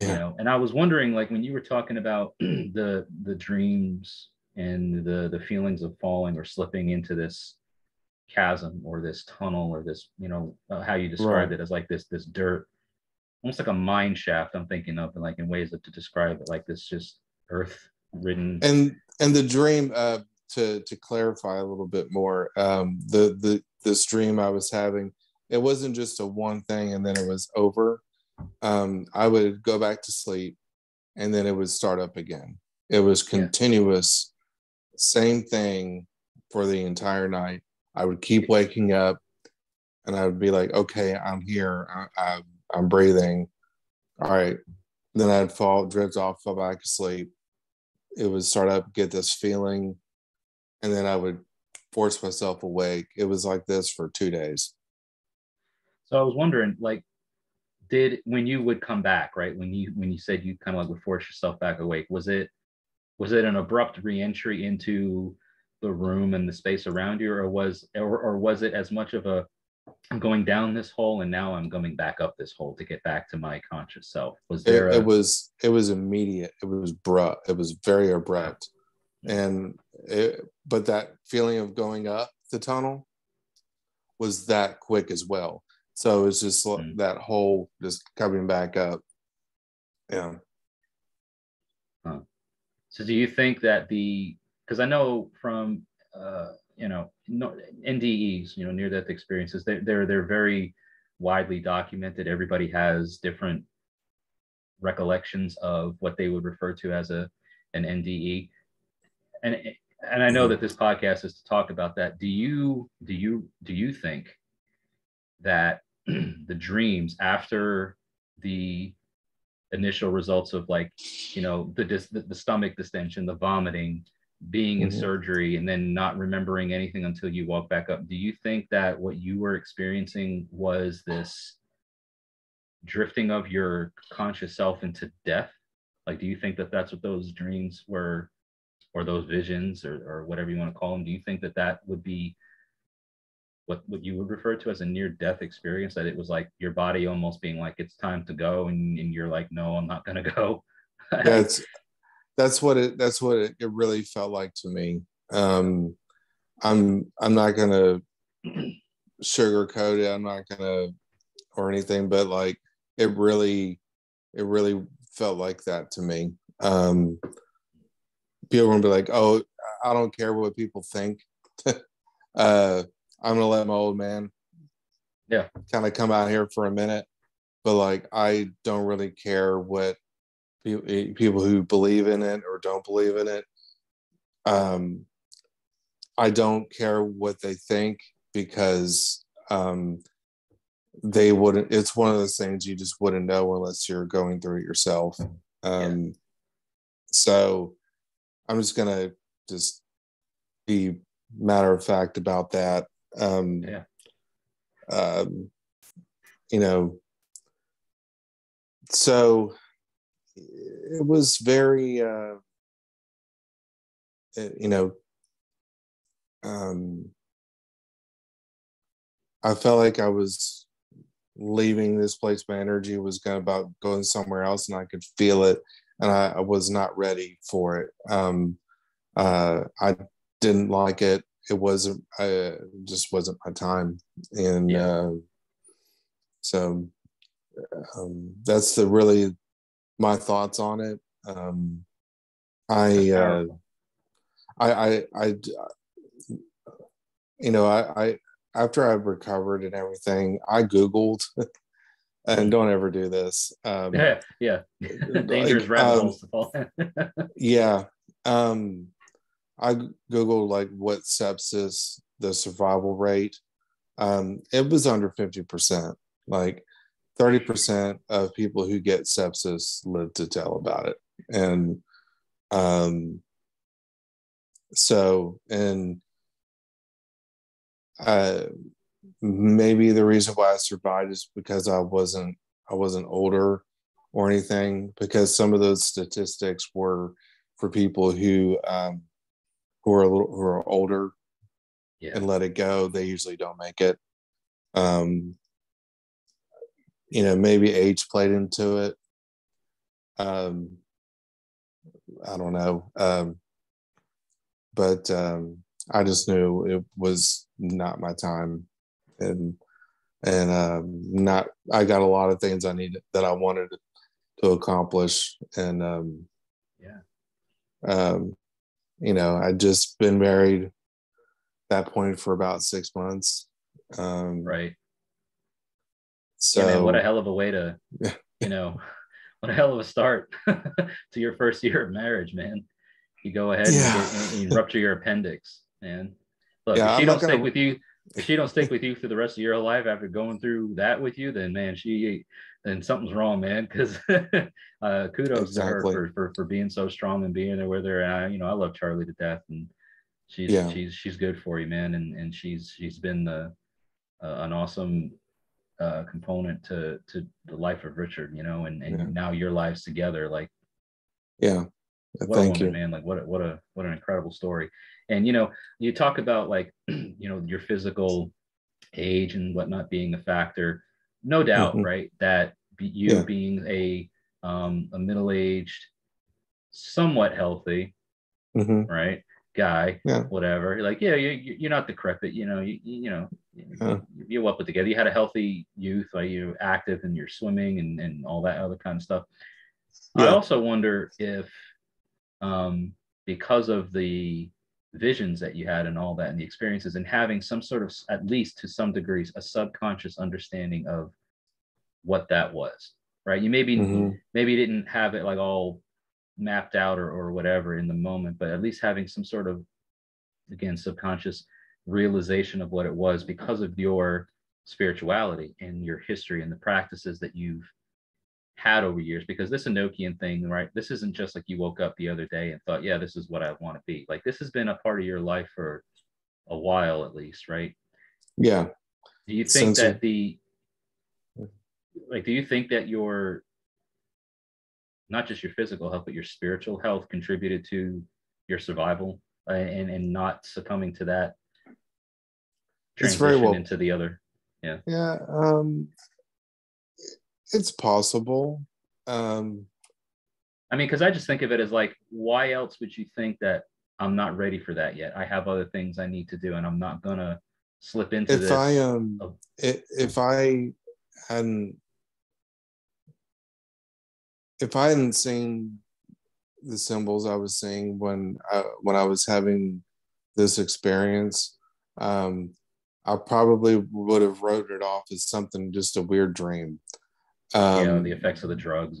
you know, and I was wondering, like when you were talking about the the dreams and the the feelings of falling or slipping into this chasm or this tunnel or this, you know, uh, how you described right. it as like this this dirt almost like a mine shaft i'm thinking of and like in ways that to describe it like this just earth ridden and and the dream uh to to clarify a little bit more um the the this dream i was having it wasn't just a one thing and then it was over. Um i would go back to sleep and then it would start up again. It was continuous yeah. same thing for the entire night. I would keep waking up and i would be like okay i'm here. I, I I'm breathing. All right. Then I'd fall, drift off, fall back asleep. It would start up, get this feeling, and then I would force myself awake. It was like this for two days. So I was wondering, like, did when you would come back, right? When you when you said you kind of like would force yourself back awake, was it was it an abrupt reentry into the room and the space around you, or was or, or was it as much of a I'm going down this hole and now I'm coming back up this hole to get back to my conscious self. Was there it, a... it was it was immediate. It was abrupt. It was very abrupt. And it, but that feeling of going up the tunnel was that quick as well. So it's just mm. that hole just coming back up. Yeah. Huh. So do you think that the because I know from uh, you know NDEs, you know, near death experiences, they, they're they're very widely documented. Everybody has different recollections of what they would refer to as a an NDE, and and I know that this podcast is to talk about that. Do you do you do you think that the dreams after the initial results of like you know the the, the stomach distension the vomiting being in mm-hmm. surgery and then not remembering anything until you walk back up do you think that what you were experiencing was this drifting of your conscious self into death like do you think that that's what those dreams were or those visions or, or whatever you want to call them do you think that that would be what what you would refer to as a near death experience that it was like your body almost being like it's time to go and, and you're like no i'm not going to go that's that's what it that's what it, it really felt like to me. Um i'm i'm not going to sugarcoat it i'm not going to or anything but like it really it really felt like that to me. Um people will be like oh i don't care what people think. Uh I'm gonna let my old man, yeah, kind of come out here for a minute. But like, I don't really care what people people who believe in it or don't believe in it. Um, I don't care what they think because um, they wouldn't. It's one of those things you just wouldn't know unless you're going through it yourself. Um, yeah. So I'm just gonna just be matter of fact about that um, yeah. Um, you know, so it was very, uh, you know, um, I felt like I was leaving this place. My energy was going about going somewhere else, and I could feel it, and I, I was not ready for it. Um, uh, I didn't like it it wasn't I just wasn't my time and yeah. uh, so um, that's the really my thoughts on it um, I, uh, I I I you know I, I after I've recovered and everything I googled and don't ever do this um, yeah yeah dangerous like, um, yeah um I googled like what sepsis the survival rate. Um, it was under fifty percent. Like thirty percent of people who get sepsis live to tell about it, and um, so and uh, maybe the reason why I survived is because I wasn't I wasn't older or anything. Because some of those statistics were for people who um, who are a little who are older yeah. and let it go, they usually don't make it. Um, you know, maybe age played into it. Um, I don't know. Um, but um, I just knew it was not my time, and and um, not. I got a lot of things I needed that I wanted to accomplish, and um, yeah. Um, you know, I'd just been married that point for about six months. Um, right. So, yeah, man, what a hell of a way to, you know, what a hell of a start to your first year of marriage, man. You go ahead yeah. and, get, and, you rupture your appendix, man. Look, yeah, if she I'm don't stick gonna... with you, if she don't stick with you for the rest of your life after going through that with you, then man, she then something's wrong, man. Because uh, kudos exactly. to her for, for for being so strong and being there with her. And I, you know, I love Charlie to death, and she's yeah. she's she's good for you, man. And and she's she's been the uh, an awesome uh, component to to the life of Richard, you know, and and yeah. now your lives together, like yeah. What Thank a woman, you. man! Like what a, what a what an incredible story. And you know, you talk about like you know your physical age and whatnot being a factor. No doubt, mm-hmm. right? That you yeah. being a um, a middle aged, somewhat healthy, mm-hmm. right? Guy, yeah. whatever. You're like, yeah, you, you're not decrepit, you know, you, you know, yeah. you up it together. You had a healthy youth, like you're active and you're swimming and, and all that other kind of stuff. Yeah. I also wonder if, um, because of the visions that you had and all that and the experiences and having some sort of at least to some degrees a subconscious understanding of what that was right you maybe mm-hmm. maybe didn't have it like all mapped out or, or whatever in the moment but at least having some sort of again subconscious realization of what it was because of your spirituality and your history and the practices that you've had over years because this Enochian thing, right? This isn't just like you woke up the other day and thought, yeah, this is what I want to be. Like this has been a part of your life for a while at least, right? Yeah. Do you think that the like do you think that your not just your physical health but your spiritual health contributed to your survival uh, and and not succumbing to that it's very well into the other. Yeah. Yeah um it's possible um i mean because i just think of it as like why else would you think that i'm not ready for that yet? I have other things i need to do and i'm not gonna slip into if this i um of, if i hadn't if i hadn't seen the symbols i was seeing when I, when i was having this experience um I probably would have wrote it off as something just a weird dream. Um, yeah, the effects of the drugs.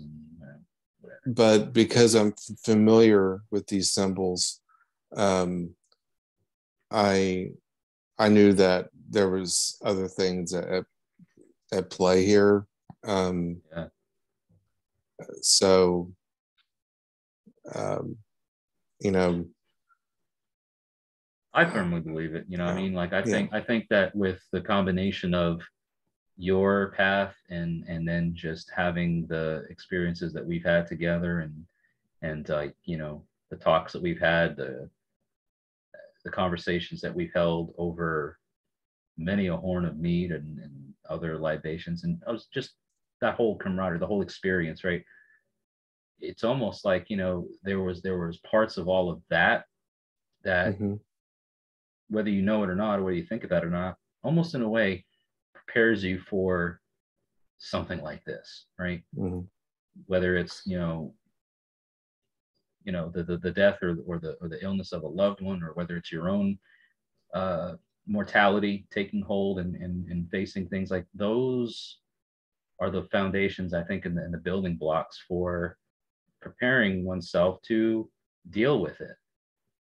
but because I'm familiar with these symbols, um, I I knew that there was other things at at play here. Um, yeah. So, um, you know, I firmly believe it. You know, I mean, like I think I think that with the combination of your path and and then just having the experiences that we've had together and and like uh, you know the talks that we've had the the conversations that we've held over many a horn of mead and, and other libations and I was just that whole camaraderie the whole experience right it's almost like you know there was there was parts of all of that that mm-hmm whether you know it or not, or whether you think about it or not, almost in a way prepares you for something like this, right? Mm-hmm. Whether it's, you know, you know, the, the, the death or, or the, or the illness of a loved one, or whether it's your own uh, mortality taking hold and, and, and facing things like those are the foundations, I think, in the, in the building blocks for preparing oneself to deal with it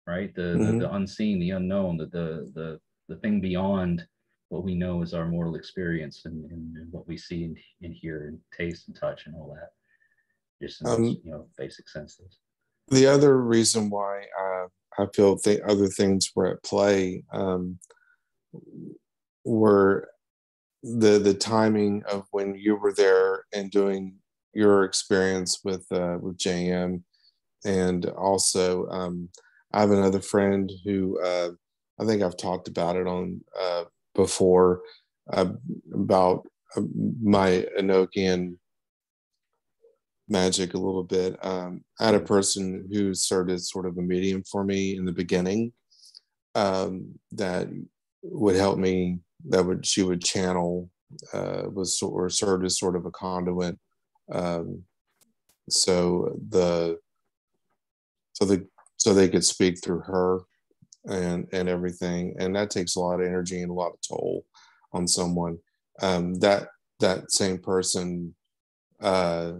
right? The, mm-hmm. the, the unseen, the unknown, the, the the the thing beyond what we know is our mortal experience and, and, and what we see and, and, hear and taste and touch and all that. Just in um, those, you know, basic senses. The other reason why uh, I feel th- other things were at play um, were the the timing of when you were there and doing your experience with uh, with JM, and also um, I have another friend who uh, I think I've talked about it on uh, before uh, about uh, my Enochian magic a little bit. Um, I had a person who served as sort of a medium for me in the beginning um, that would help me. That would she would channel uh, was or served as sort of a conduit. Um, so the so the so they could speak through her and and everything. And that takes a lot of energy and a lot of toll on someone. Um, that that same person uh,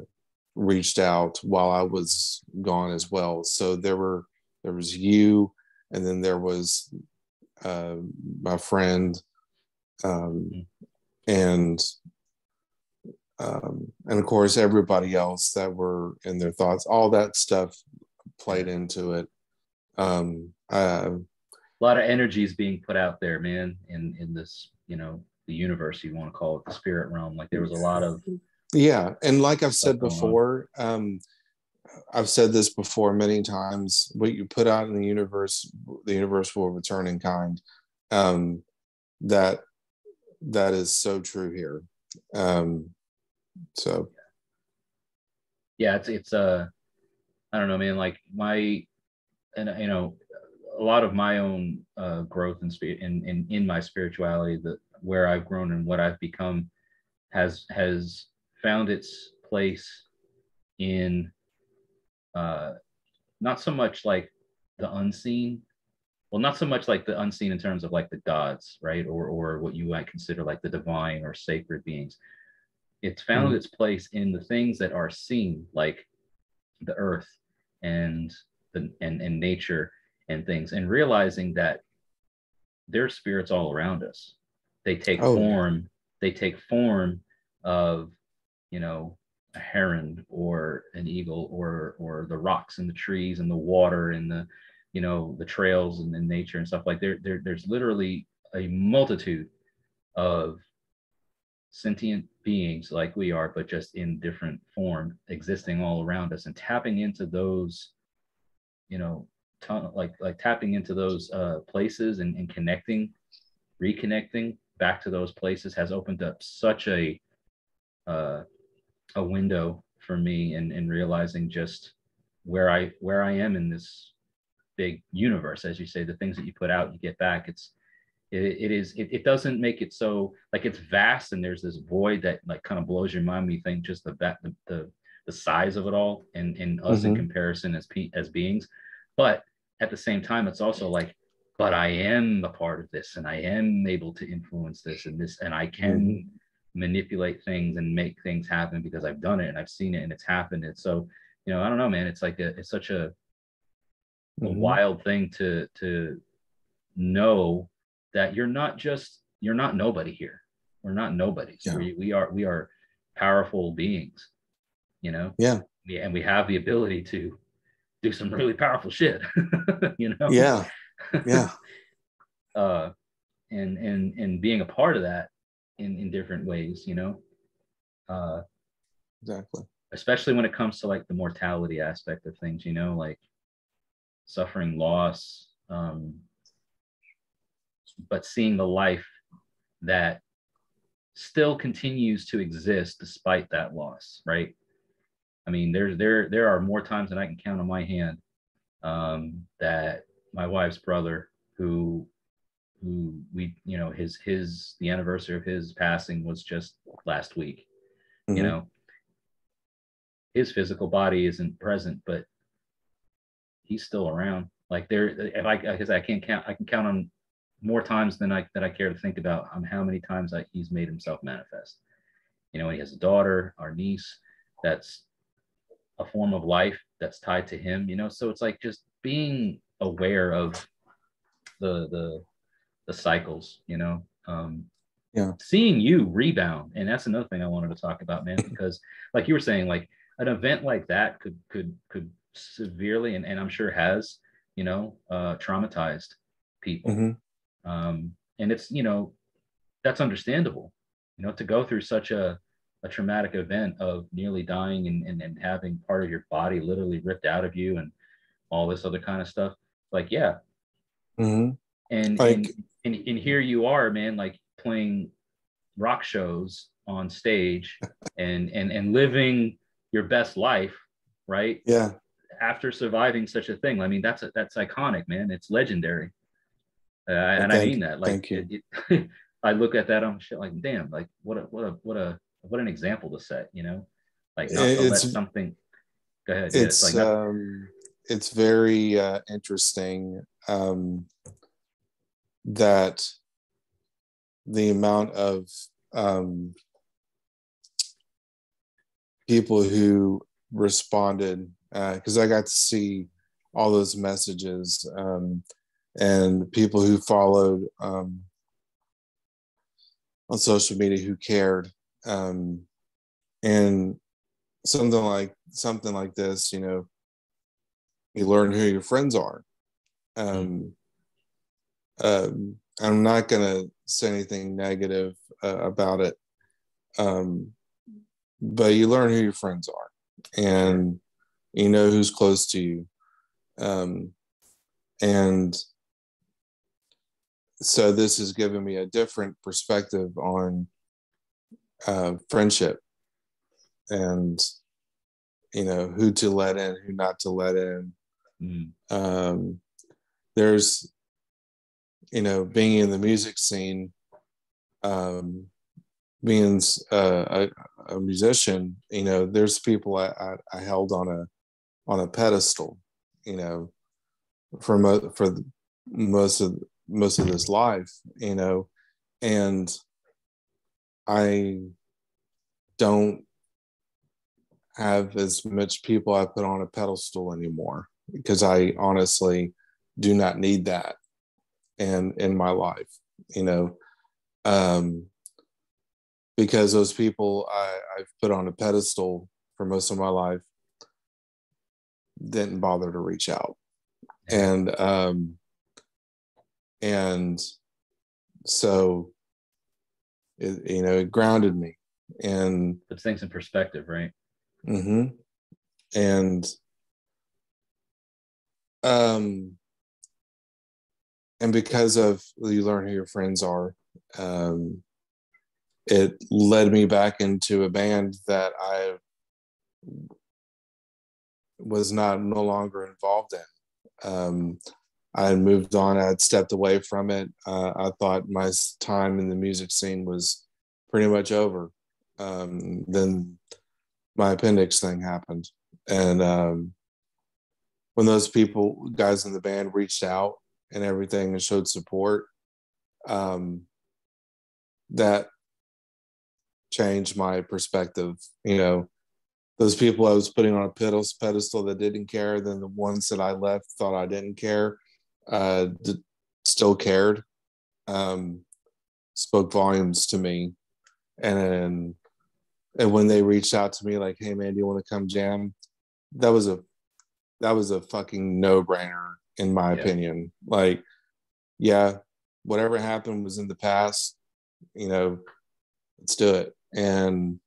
reached out while i was gone as well. So there were there was you and then there was uh, my friend um, and um, and of course everybody else that were in their thoughts all that stuff played into it. Um, uh, a lot of energy is being put out there, man, in in this, you know, the universe you want to call it, the spirit realm. Like there was a lot of yeah, and like I've said before, um, I've said this before many times. What you put out in the universe, the universe will return in kind. Um, that that is so true here. Um, so yeah, it's it's a uh, I don't know, man. Like my, and you know, a lot of my own uh, growth in, in in in my spirituality, that where I've grown and what I've become, has has found its place in, uh, not so much like the unseen, well, not so much like the unseen in terms of like the gods, right, or or what you might consider like the divine or sacred beings. It's found mm-hmm. its place in the things that are seen, like the earth and the and, and nature and things and realizing that there's spirits all around us they take oh. form they take form of you know a heron or an eagle or or the rocks and the trees and the water and the you know the trails and, and nature and stuff like there, there there's literally a multitude of sentient beings like we are but just in different form existing all around us and tapping into those you know ton, like like tapping into those uh places and, and connecting reconnecting back to those places has opened up such a uh a window for me and and realizing just where I where I am in this big universe, as you say, the things that you put out, you get back. It's it, it is it, it doesn't make it so like it's vast and there's this void that like kind of blows your mind when you think just the the the, the size of it all and and us mm-hmm. in comparison as pe- as beings. But at the same time, it's also like, but I am a part of this and I am able to influence this and this and I can mm-hmm manipulate things and make things happen because I've done it and I've seen it and it's happened. And so, you know, I don't know, man. It's like a, it's such a, mm-hmm. a wild thing to to know that you're not just you're not nobody here. We're not nobodies. Yeah. We, we are we are powerful beings. You know. Yeah. Yeah, and we have the ability to do some really powerful shit. you know. Yeah. Yeah. uh, and and and being a part of that in in different ways you know uh exactly especially when it comes to like the mortality aspect of things you know like suffering loss um but seeing the life that still continues to exist despite that loss right i mean there's there there are more times than i can count on my hand um that my wife's brother who who we you know his his the anniversary of his passing was just last week mm-hmm. you know his physical body isn't present but he's still around like there if i because i can't count i can count on more times than i that i care to think about on how many times I, he's made himself manifest you know he has a daughter our niece that's a form of life that's tied to him you know so it's like just being aware of the the the cycles, you know. Um, yeah. Seeing you rebound, and that's another thing I wanted to talk about, man, because like you were saying, like an event like that could could could severely, and, and I'm sure has, you know, uh, traumatized people. Mm-hmm. Um, and it's you know, that's understandable, you know, to go through such a a traumatic event of nearly dying and, and, and having part of your body literally ripped out of you and all this other kind of stuff. Like, yeah. Mm-hmm. And, like, and and, and here you are, man, like playing rock shows on stage and and and living your best life, right? Yeah. After surviving such a thing, I mean, that's a, that's iconic, man. It's legendary, uh, and thank, I mean that. Like, it, it, I look at that, I'm shit, like, damn, like what a what a what a what an example to set, you know? Like, not to let something. Go ahead. It's yeah, it's, like um, it's very uh, interesting. Um, that the amount of um, people who responded because uh, I got to see all those messages um, and people who followed um, on social media who cared um, and something like something like this you know you learn who your friends are um, um, I'm not going to say anything negative uh, about it. Um, but you learn who your friends are and you know who's close to you. Um, and so this has given me a different perspective on uh, friendship and you know who to let in who not to let in mm. um, there's you know, being in the music scene, um, being uh, a, a, musician, you know, there's people I, I, I, held on a on a pedestal, you know, for mo- for most of most of this life, you know, and I don't have as much people I put on a pedestal anymore because I honestly do not need that and in my life you know? Um because those people I, I've put on a pedestal for most of my life didn't bother to reach out. And um and so it, you know it grounded me and put things in perspective right mm-hmm. and um and because of you learn who your friends are um it led me back into a band that i was not no longer involved in um I had moved on. I had stepped away from it. Uh, I thought my time in the music scene was pretty much over. Um, then my appendix thing happened, and um, when those people, guys in the band, reached out and everything and showed support, um, that changed my perspective. You know, those people I was putting on a pedestal that didn't care, then the ones that I left thought I didn't care uh, d- still cared, um, spoke volumes to me, and and when they reached out to me like, "Hey man, do you want to come jam?" That was a that was a fucking no brainer in my yeah. opinion. Like, yeah, whatever happened was in the past. You know, let's do it. And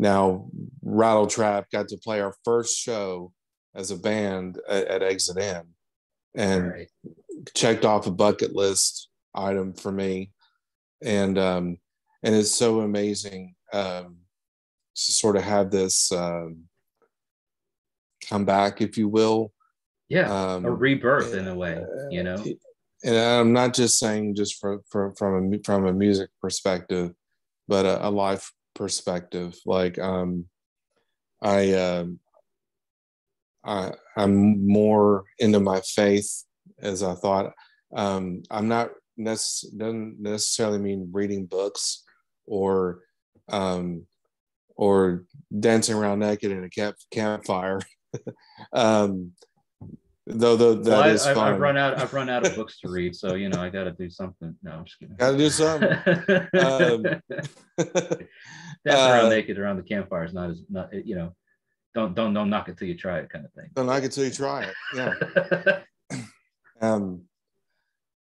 now Rattle Trapp got to play our first show as a band at, at Exit In and right. checked off a bucket list item for me. And um and it's so amazing um to sort of have this um come back if you will. Yeah um, a rebirth in a way you know? and i'm not just saying just from from from a, from a music perspective but a, a life perspective like um i um I, I'm more into my faith as I thought. Um, I'm not nec- doesn't necessarily mean reading books or um, or dancing around naked in a camp campfire. um, though, though that well, is I, fun. I've run out. I've run out of books to read, so you know I got to do something. No, I'm just kidding. Got to do something. um, around uh, naked around the campfire is not as not you know don't don't don't knock it till you try it kind of thing. Don't knock it till you try it. Yeah. um.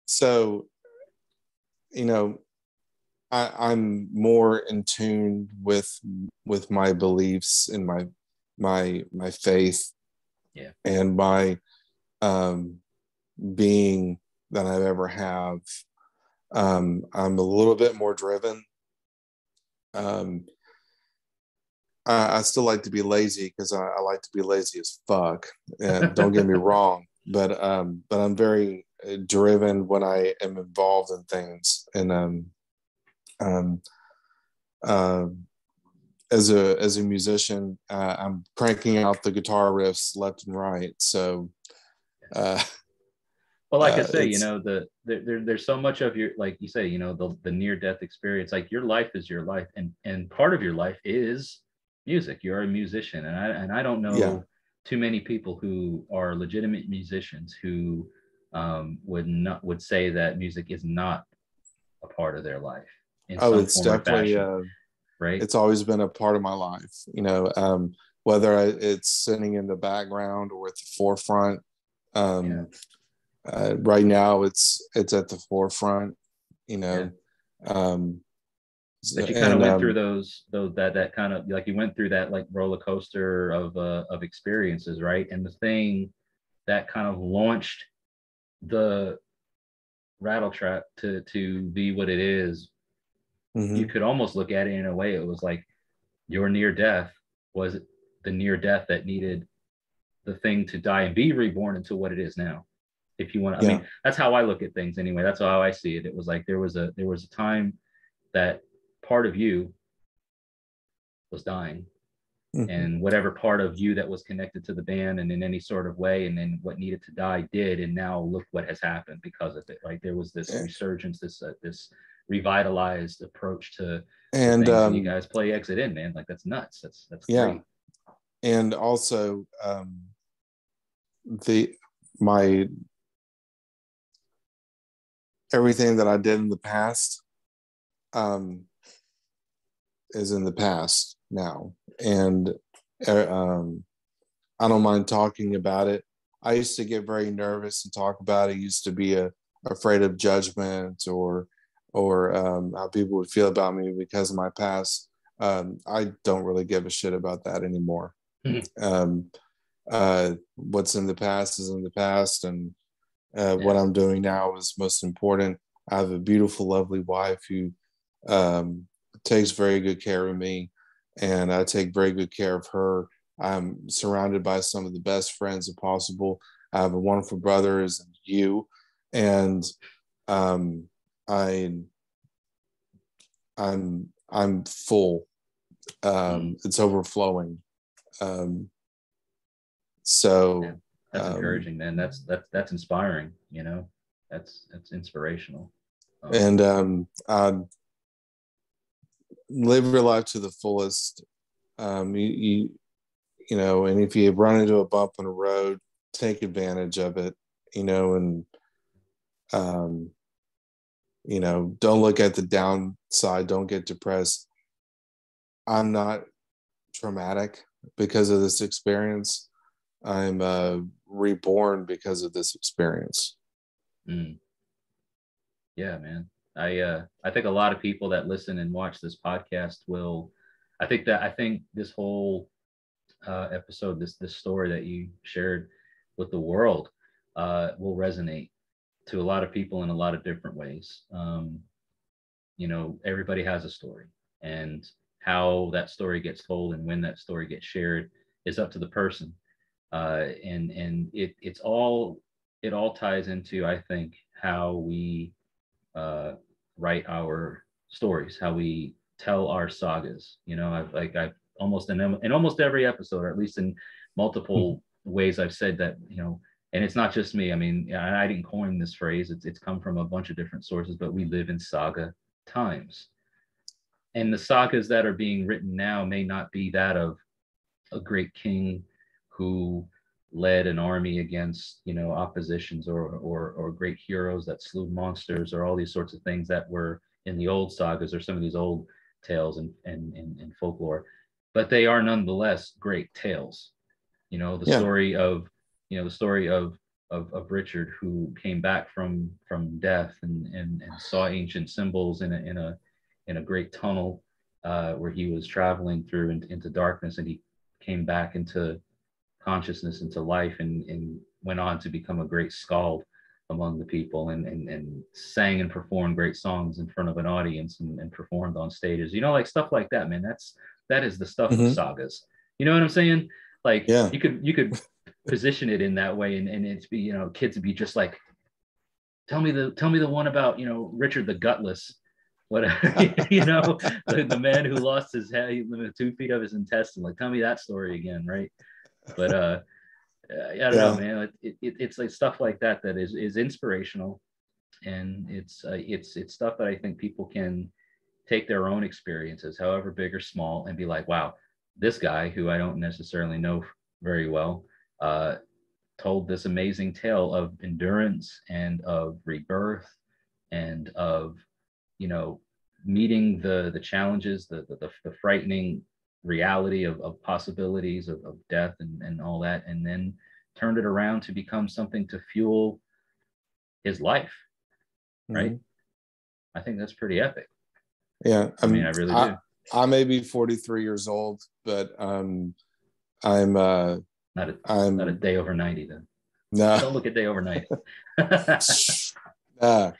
So, you know, I, I'm more in tune with with my beliefs and my my my faith. Yeah. And my um being than I've ever have. Um, I'm a little bit more driven. Um, I, I still like to be lazy because I, I, like to be lazy as fuck. And don't get me wrong, but um, but I'm very uh, driven when I am involved in things, and um, um, uh, as a as a musician, uh, I'm cranking out the guitar riffs left and right. So, uh, well, like I uh, say, you know, the there, there's so much of your like you say, you know, the the near death experience. Like your life is your life, and and part of your life is music. You're a musician, and I and I don't know yeah. too many people who are legitimate musicians who um, would not would say that music is not a part of their life. oh, it's definitely uh, right. It's always been a part of my life. You know, um, whether it's sitting in the background or at the forefront. Um, yeah. uh, right now, it's it's at the forefront. You know. Yeah. Um, that you kind of went um, through those those that that kind of like you went through that like roller coaster of uh, of experiences right and the thing that kind of launched the Rattle Trapp to to be what it is mm-hmm. you could almost look at it in a way it was like your near death was the near death that needed the thing to die and be reborn into what it is now. If you want to, yeah. i mean that's how i look at things anyway. That's how i see it. It was like there was a there was a time that part of you was dying. Mm-hmm. and whatever part of you that was connected to the band and in any sort of way and then what needed to die did. And now look what has happened because of it. Right there was this yeah. resurgence this uh, this revitalized approach to and um, you guys play exit in man. Like that's nuts. That's that's yeah. great. and also um the my everything that i did in the past um is in the past now, and uh, um, I don't mind talking about it. I used to get very nervous and talk about it. Used to be a, afraid of judgment or or um, how people would feel about me because of my past. Um, I don't really give a shit about that anymore. Mm-hmm. Um, uh, what's in the past is in the past, and uh, yeah. what I'm doing now is most important. I have a beautiful, lovely wife who um, takes very good care of me, and I take very good care of her. I'm surrounded by some of the best friends possible. I have a wonderful brother, as you, and um, I, I'm I'm full. Um, mm. it's overflowing. Um, so yeah, that's um, encouraging, man. That's that's that's inspiring. You know, that's that's inspirational. Um, and um, um, live your life to the fullest. Um, you, you you know, and if you run into a bump on a road, take advantage of it. You know, and um, you know, don't look at the downside. Don't get depressed. I'm not traumatic because of this experience. I'm uh, reborn because of this experience. Mm. Yeah, man. I uh, I think a lot of people that listen and watch this podcast will. I think that I think this whole uh, episode, this this story that you shared with the world, uh, will resonate to a lot of people in a lot of different ways. Um, you know, everybody has a story, and how that story gets told and when that story gets shared is up to the person. Uh, and and it it's all it all ties into I think how we uh, write our stories, how we tell our sagas. You know, I've like I've almost in in almost every episode, or at least in multiple ways, I've said that you know and it's not just me. I mean, I didn't coin this phrase. It's it's come from a bunch of different sources, but we live in saga times. And the sagas that are being written now may not be that of a great king who led an army against, you know, oppositions or or or great heroes that slew monsters or all these sorts of things that were in the old sagas or some of these old tales and and, and, and folklore. But they are nonetheless great tales. You know, the yeah. story of you know the story of of, of Richard who came back from from death and and, and saw ancient symbols in a in a in a great tunnel uh, where he was traveling through in, into darkness and he came back into consciousness into life and, and went on to become a great skald among the people and, and, and sang and performed great songs in front of an audience and, and performed on stages. You know like stuff like that man. That's that is the stuff mm-hmm. of sagas. You know what i'm saying? Like yeah. you could you could position it in that way and, and it's be you know kids would be just like tell me the tell me the one about you know richard the gutless. What you know the, the, man who lost his head two feet of his intestine. Like tell me that story again right but uh i don't yeah. know man it, it, it's like stuff like that that is is inspirational and it's uh, it's it's stuff that i think people can take their own experiences however big or small and be like wow this guy who i don't necessarily know very well uh, told this amazing tale of endurance and of rebirth and of you know meeting the the challenges the the, the frightening reality of, of possibilities of, of death and, and all that and then turned it around to become something to fuel his life right mm-hmm. i think that's pretty epic yeah i, I mean i really I, do i may be 43 years old but um i'm uh not a I'm, not a day over 90 then. No. Nah. Don't look at day over 90. nah.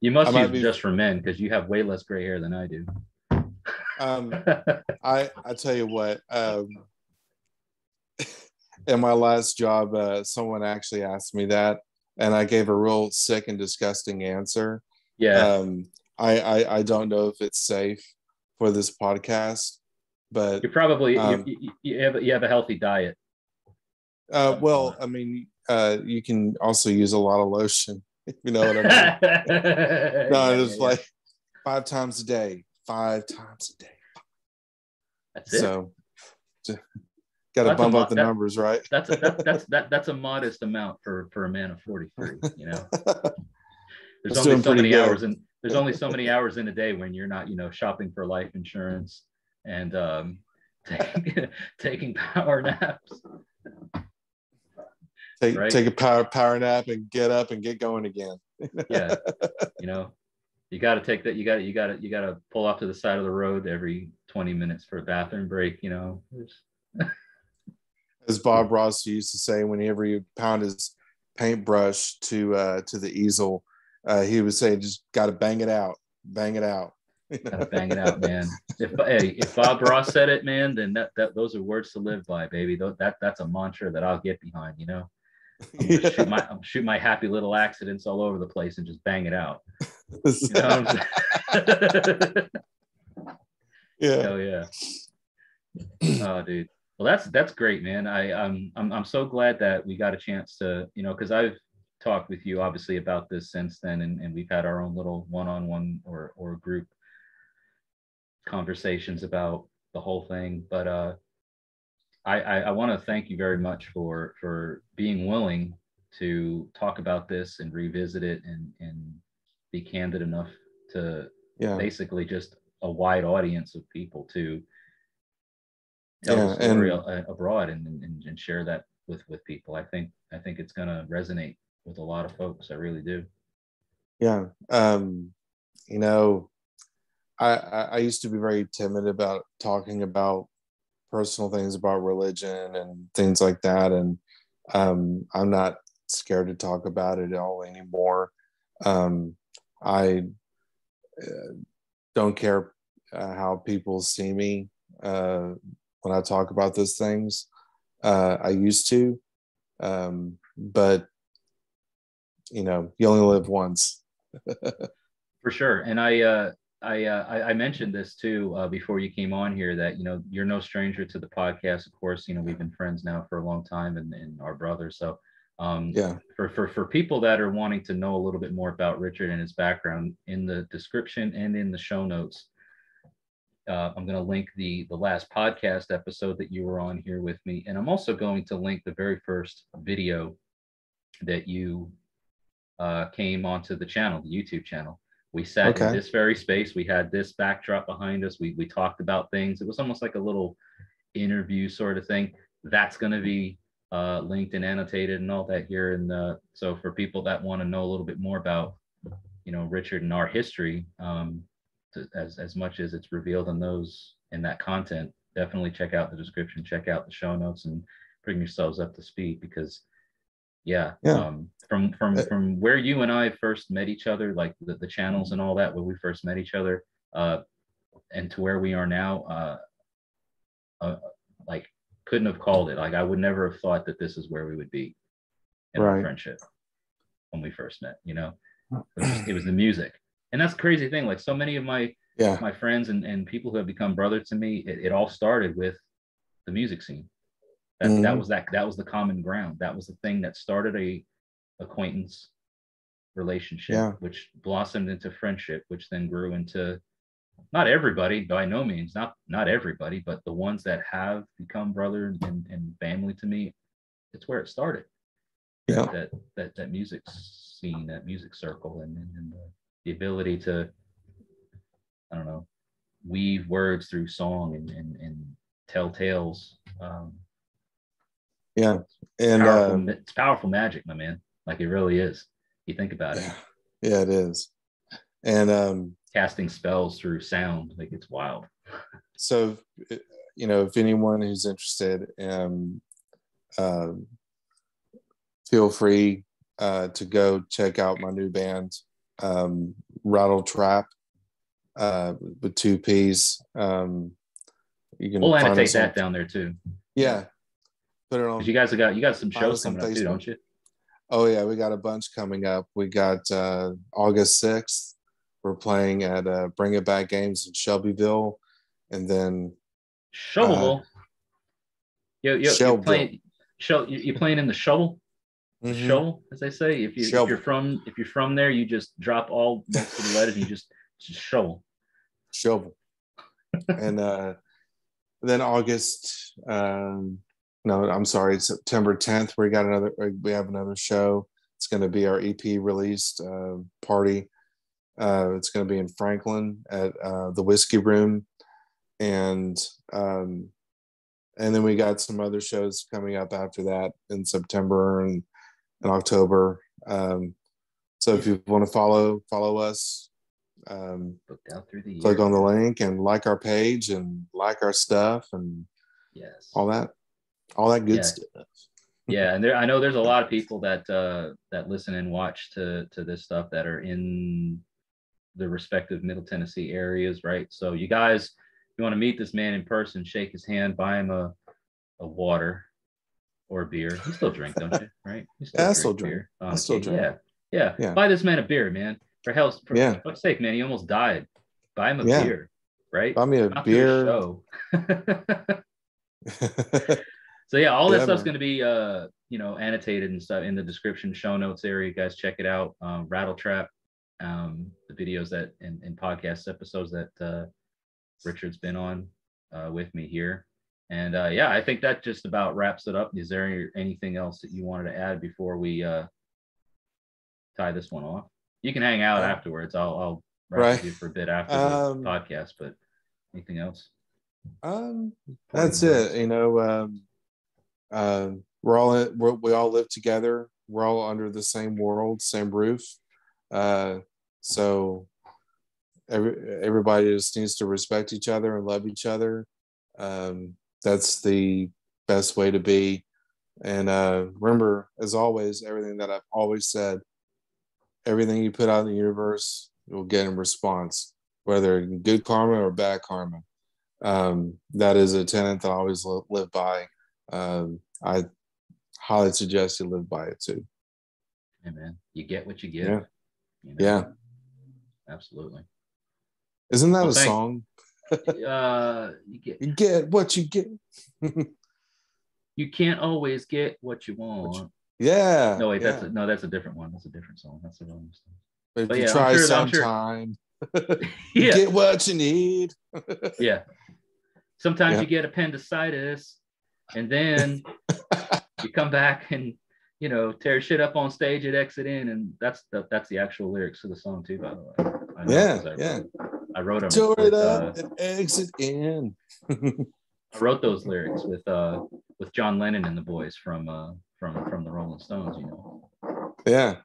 You must use be, just for men because you have way less gray hair than I do. Um, I I tell you what, um, in my last job, uh, someone actually asked me that, and I gave a real sick and disgusting answer. Yeah. Um, I, I I don't know if it's safe for this podcast, but you probably um, you, you, have you have a healthy diet. Uh, well, I mean, uh, you can also use a lot of lotion. You know what I mean? no, it's like five times a day, five times a day. That's it. So, got to bump mo- up the that, numbers, right? That's a, that, that's that, that's a modest amount for for a man of forty three. You know, there's that's only so many good. hours in there's only so many hours in a day when you're not, you know, shopping for life insurance and um, taking, taking power naps. Take right? take a power power nap and get up and get going again. yeah, you know, you got to take that. You got to you got to you got to pull off to the side of the road every 20 minutes for a bathroom break. You know. As Bob Ross used to say, whenever he pound his paintbrush to uh, to the easel, uh, he would say, "Just got to bang it out, bang it out." Gotta bang it out, man. If hey, if Bob Ross said it, man, then that, that those are words to live by, baby. That that's a mantra that I'll get behind. You know, I'm yeah. shoot my I'm shoot my happy little accidents all over the place and just bang it out. You know yeah. Hell yeah. Oh, dude. Well, that's that's great, man. I um I'm I'm so glad that we got a chance to, you know, because I've talked with you obviously about this since then, and, and we've had our own little one-on-one or or group conversations about the whole thing. But uh, I, I, I want to thank you very much for for being willing to talk about this and revisit it and and be candid enough to yeah. basically just a wide audience of people to tell yeah, the story and, abroad and, and, and share that with with people. I think I think it's going to resonate with a lot of folks. I really do. Yeah. Um, you know, I, I used to be very timid about talking about personal things about religion and things like that. And um, I'm not scared to talk about it all anymore. Um, I uh, don't care uh, how people see me uh, when I talk about those things. Uh, I used to, um, but you know, you only live once. For sure, and I uh, I, uh, I, I mentioned this too before you came on here that you know you're no stranger to the podcast. Of course, you know we've been friends now for a long time and, and our brothers. So um, yeah, for, for for people that are wanting to know a little bit more about Richard and his background, in the description and in the show notes, uh, I'm going to link the the last podcast episode that you were on here with me, and I'm also going to link the very first video that you uh, came onto the channel, the YouTube channel. We sat okay. in this very space. We had this backdrop behind us. We we talked about things. It was almost like a little interview sort of thing. That's going to be uh, linked and annotated and all that here. And uh, so for people that want to know a little bit more about, you know, Richard and our history, um, to, as as much as it's revealed in those in that content, definitely check out the description, check out the show notes, and bring yourselves up to speed because yeah, yeah. Um, from from uh, from where you and I first met each other, like the, the channels and all that, where we first met each other, uh, and to where we are now, uh, uh, like couldn't have called it. Like I would never have thought that this is where we would be in right. our friendship when we first met. You know, it was, just, it was the music, and that's the crazy thing. Like so many of my yeah. my friends and, and people who have become brother to me, it, it all started with the music scene. That, mm-hmm. that was that that was the common ground. That was the thing that started a acquaintance relationship, yeah. which blossomed into friendship, which then grew into not everybody by no means, not not everybody, but the ones that have become brother and, and family to me, it's where it started. Yeah. That that that music scene, that music circle, and, and, and the, the ability to, I don't know, weave words through song and and, and tell tales. Um, yeah, and it's powerful, um, it's powerful magic, my man. Like it really is. You think about yeah. it. Yeah, it is. And um, casting spells through sound, like it's wild. so, you know, if anyone who's interested, um, uh, feel free uh, to go check out my new band, um, Rattle Trapp, uh, with two P's. Um, you can we'll annotate that down there too. Yeah, Put it on. You guys have got you got some shows coming up too, don't you? Oh yeah, we got a bunch coming up. We got uh, August sixth. We're playing at uh, Bring It Back Games in Shelbyville, and then Shovelville. Uh, you, you, you're playing. Show, you, are playing in the shovel. Mm-hmm. Shovel, as they say. If, you, if you're from if you're from there, you just drop all most of the letters and you just just shovel. Shovel. and uh, then August um, no, I'm sorry, September 10th. We got another. We have another show. It's going to be our EP released uh, party. Uh, it's going to be in Franklin at uh, the Whiskey Room. and um, and then we got some other shows coming up after that in September and, and October. Um, so if you want to follow follow us, um, click on the link and like our page and like our stuff and yes, all that, all that good yeah. stuff. yeah, and there I know there's a lot of people that uh, that listen and watch to to this stuff that are in the respective Middle Tennessee areas, right? So you guys you want to meet this man in person, shake his hand, buy him a, a water or a beer. You still drink, don't you? Right? You still yeah, drink I still drink. Beer. I still drink. Yeah. yeah. Yeah. Buy this man a beer, man. For hell's for yeah. fuck's sake, man. He almost died. Buy him a yeah. beer. Right? Buy me a Not beer. Show. so yeah, all this yeah, stuff's man. gonna be uh, you know, annotated and stuff in the description, show notes area. You guys check it out. Um, Rattle Trapp, um, the videos that and, and podcast episodes that uh Richard's been on uh, with me here. And uh, yeah, I think that just about wraps it up. Is there anything else that you wanted to add before we uh, tie this one off? You can hang out uh, afterwards. I'll, I'll right. you for a bit after um, the podcast, but anything else? Um, that's it. You know, um, uh, we're all we're, we all live together. We're all under the same world, same roof. Uh, so every, everybody just needs to respect each other and love each other. Um, that's the best way to be. And uh, remember, as always, everything that I've always said, everything you put out in the universe, you'll get in response, whether good karma or bad karma. Um, that is a tenet that I always live by. Um, I highly suggest you live by it too. Amen. You get what you give. Yeah. You know? Yeah. Absolutely. Isn't that well, a song? uh, you get, you get what you get. you can't always get what you want. Yeah. No, wait, yeah. that's a, no, that's a different one. That's a different song. That's the wrong song. But, but you yeah, try sure, sometime, sure. yeah. get what you need. yeah. Sometimes yeah. you get appendicitis, and then you come back and you know tear shit up on stage at Exit In, and that's the that's the actual lyrics to the song too, by the way. yeah, yeah. I wrote them. Tore it up uh, and exit in. I wrote those lyrics with uh with John Lennon and the boys from uh from from the Rolling Stones, you know. Yeah.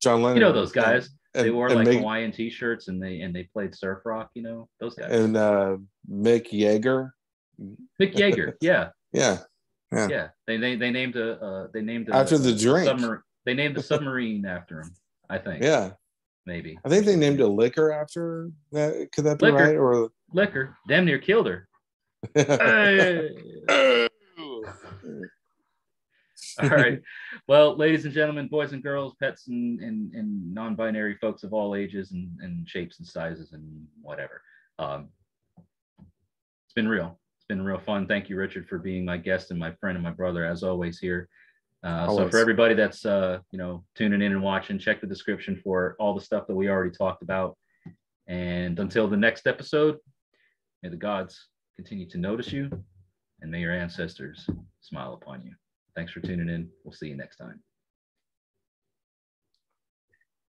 John Lennon. You know those guys. And, they wore like Mick, Hawaiian t-shirts and they and they played surf rock, you know, those guys. And uh Mick Jagger. Mick Jagger, yeah. Yeah. Yeah. Yeah. They they, they named a uh they named a, after the drink. Submar- they named a submarine after him, I think. Yeah maybe. I think they named a liquor after that. Could that be liquor. right? Or liquor, damn near killed her. all right. Well, ladies and gentlemen, boys and girls, pets and, and, and non-binary folks of all ages and, and shapes and sizes and whatever. Um, it's been real. It's been real fun. Thank you, Richard, for being my guest and my friend and my brother, as always, here. Uh, so for everybody that's uh, you know tuning in and watching, check the description for all the stuff that we already talked about. And until the next episode, may the gods continue to notice you, and may your ancestors smile upon you. Thanks for tuning in. We'll see you next time.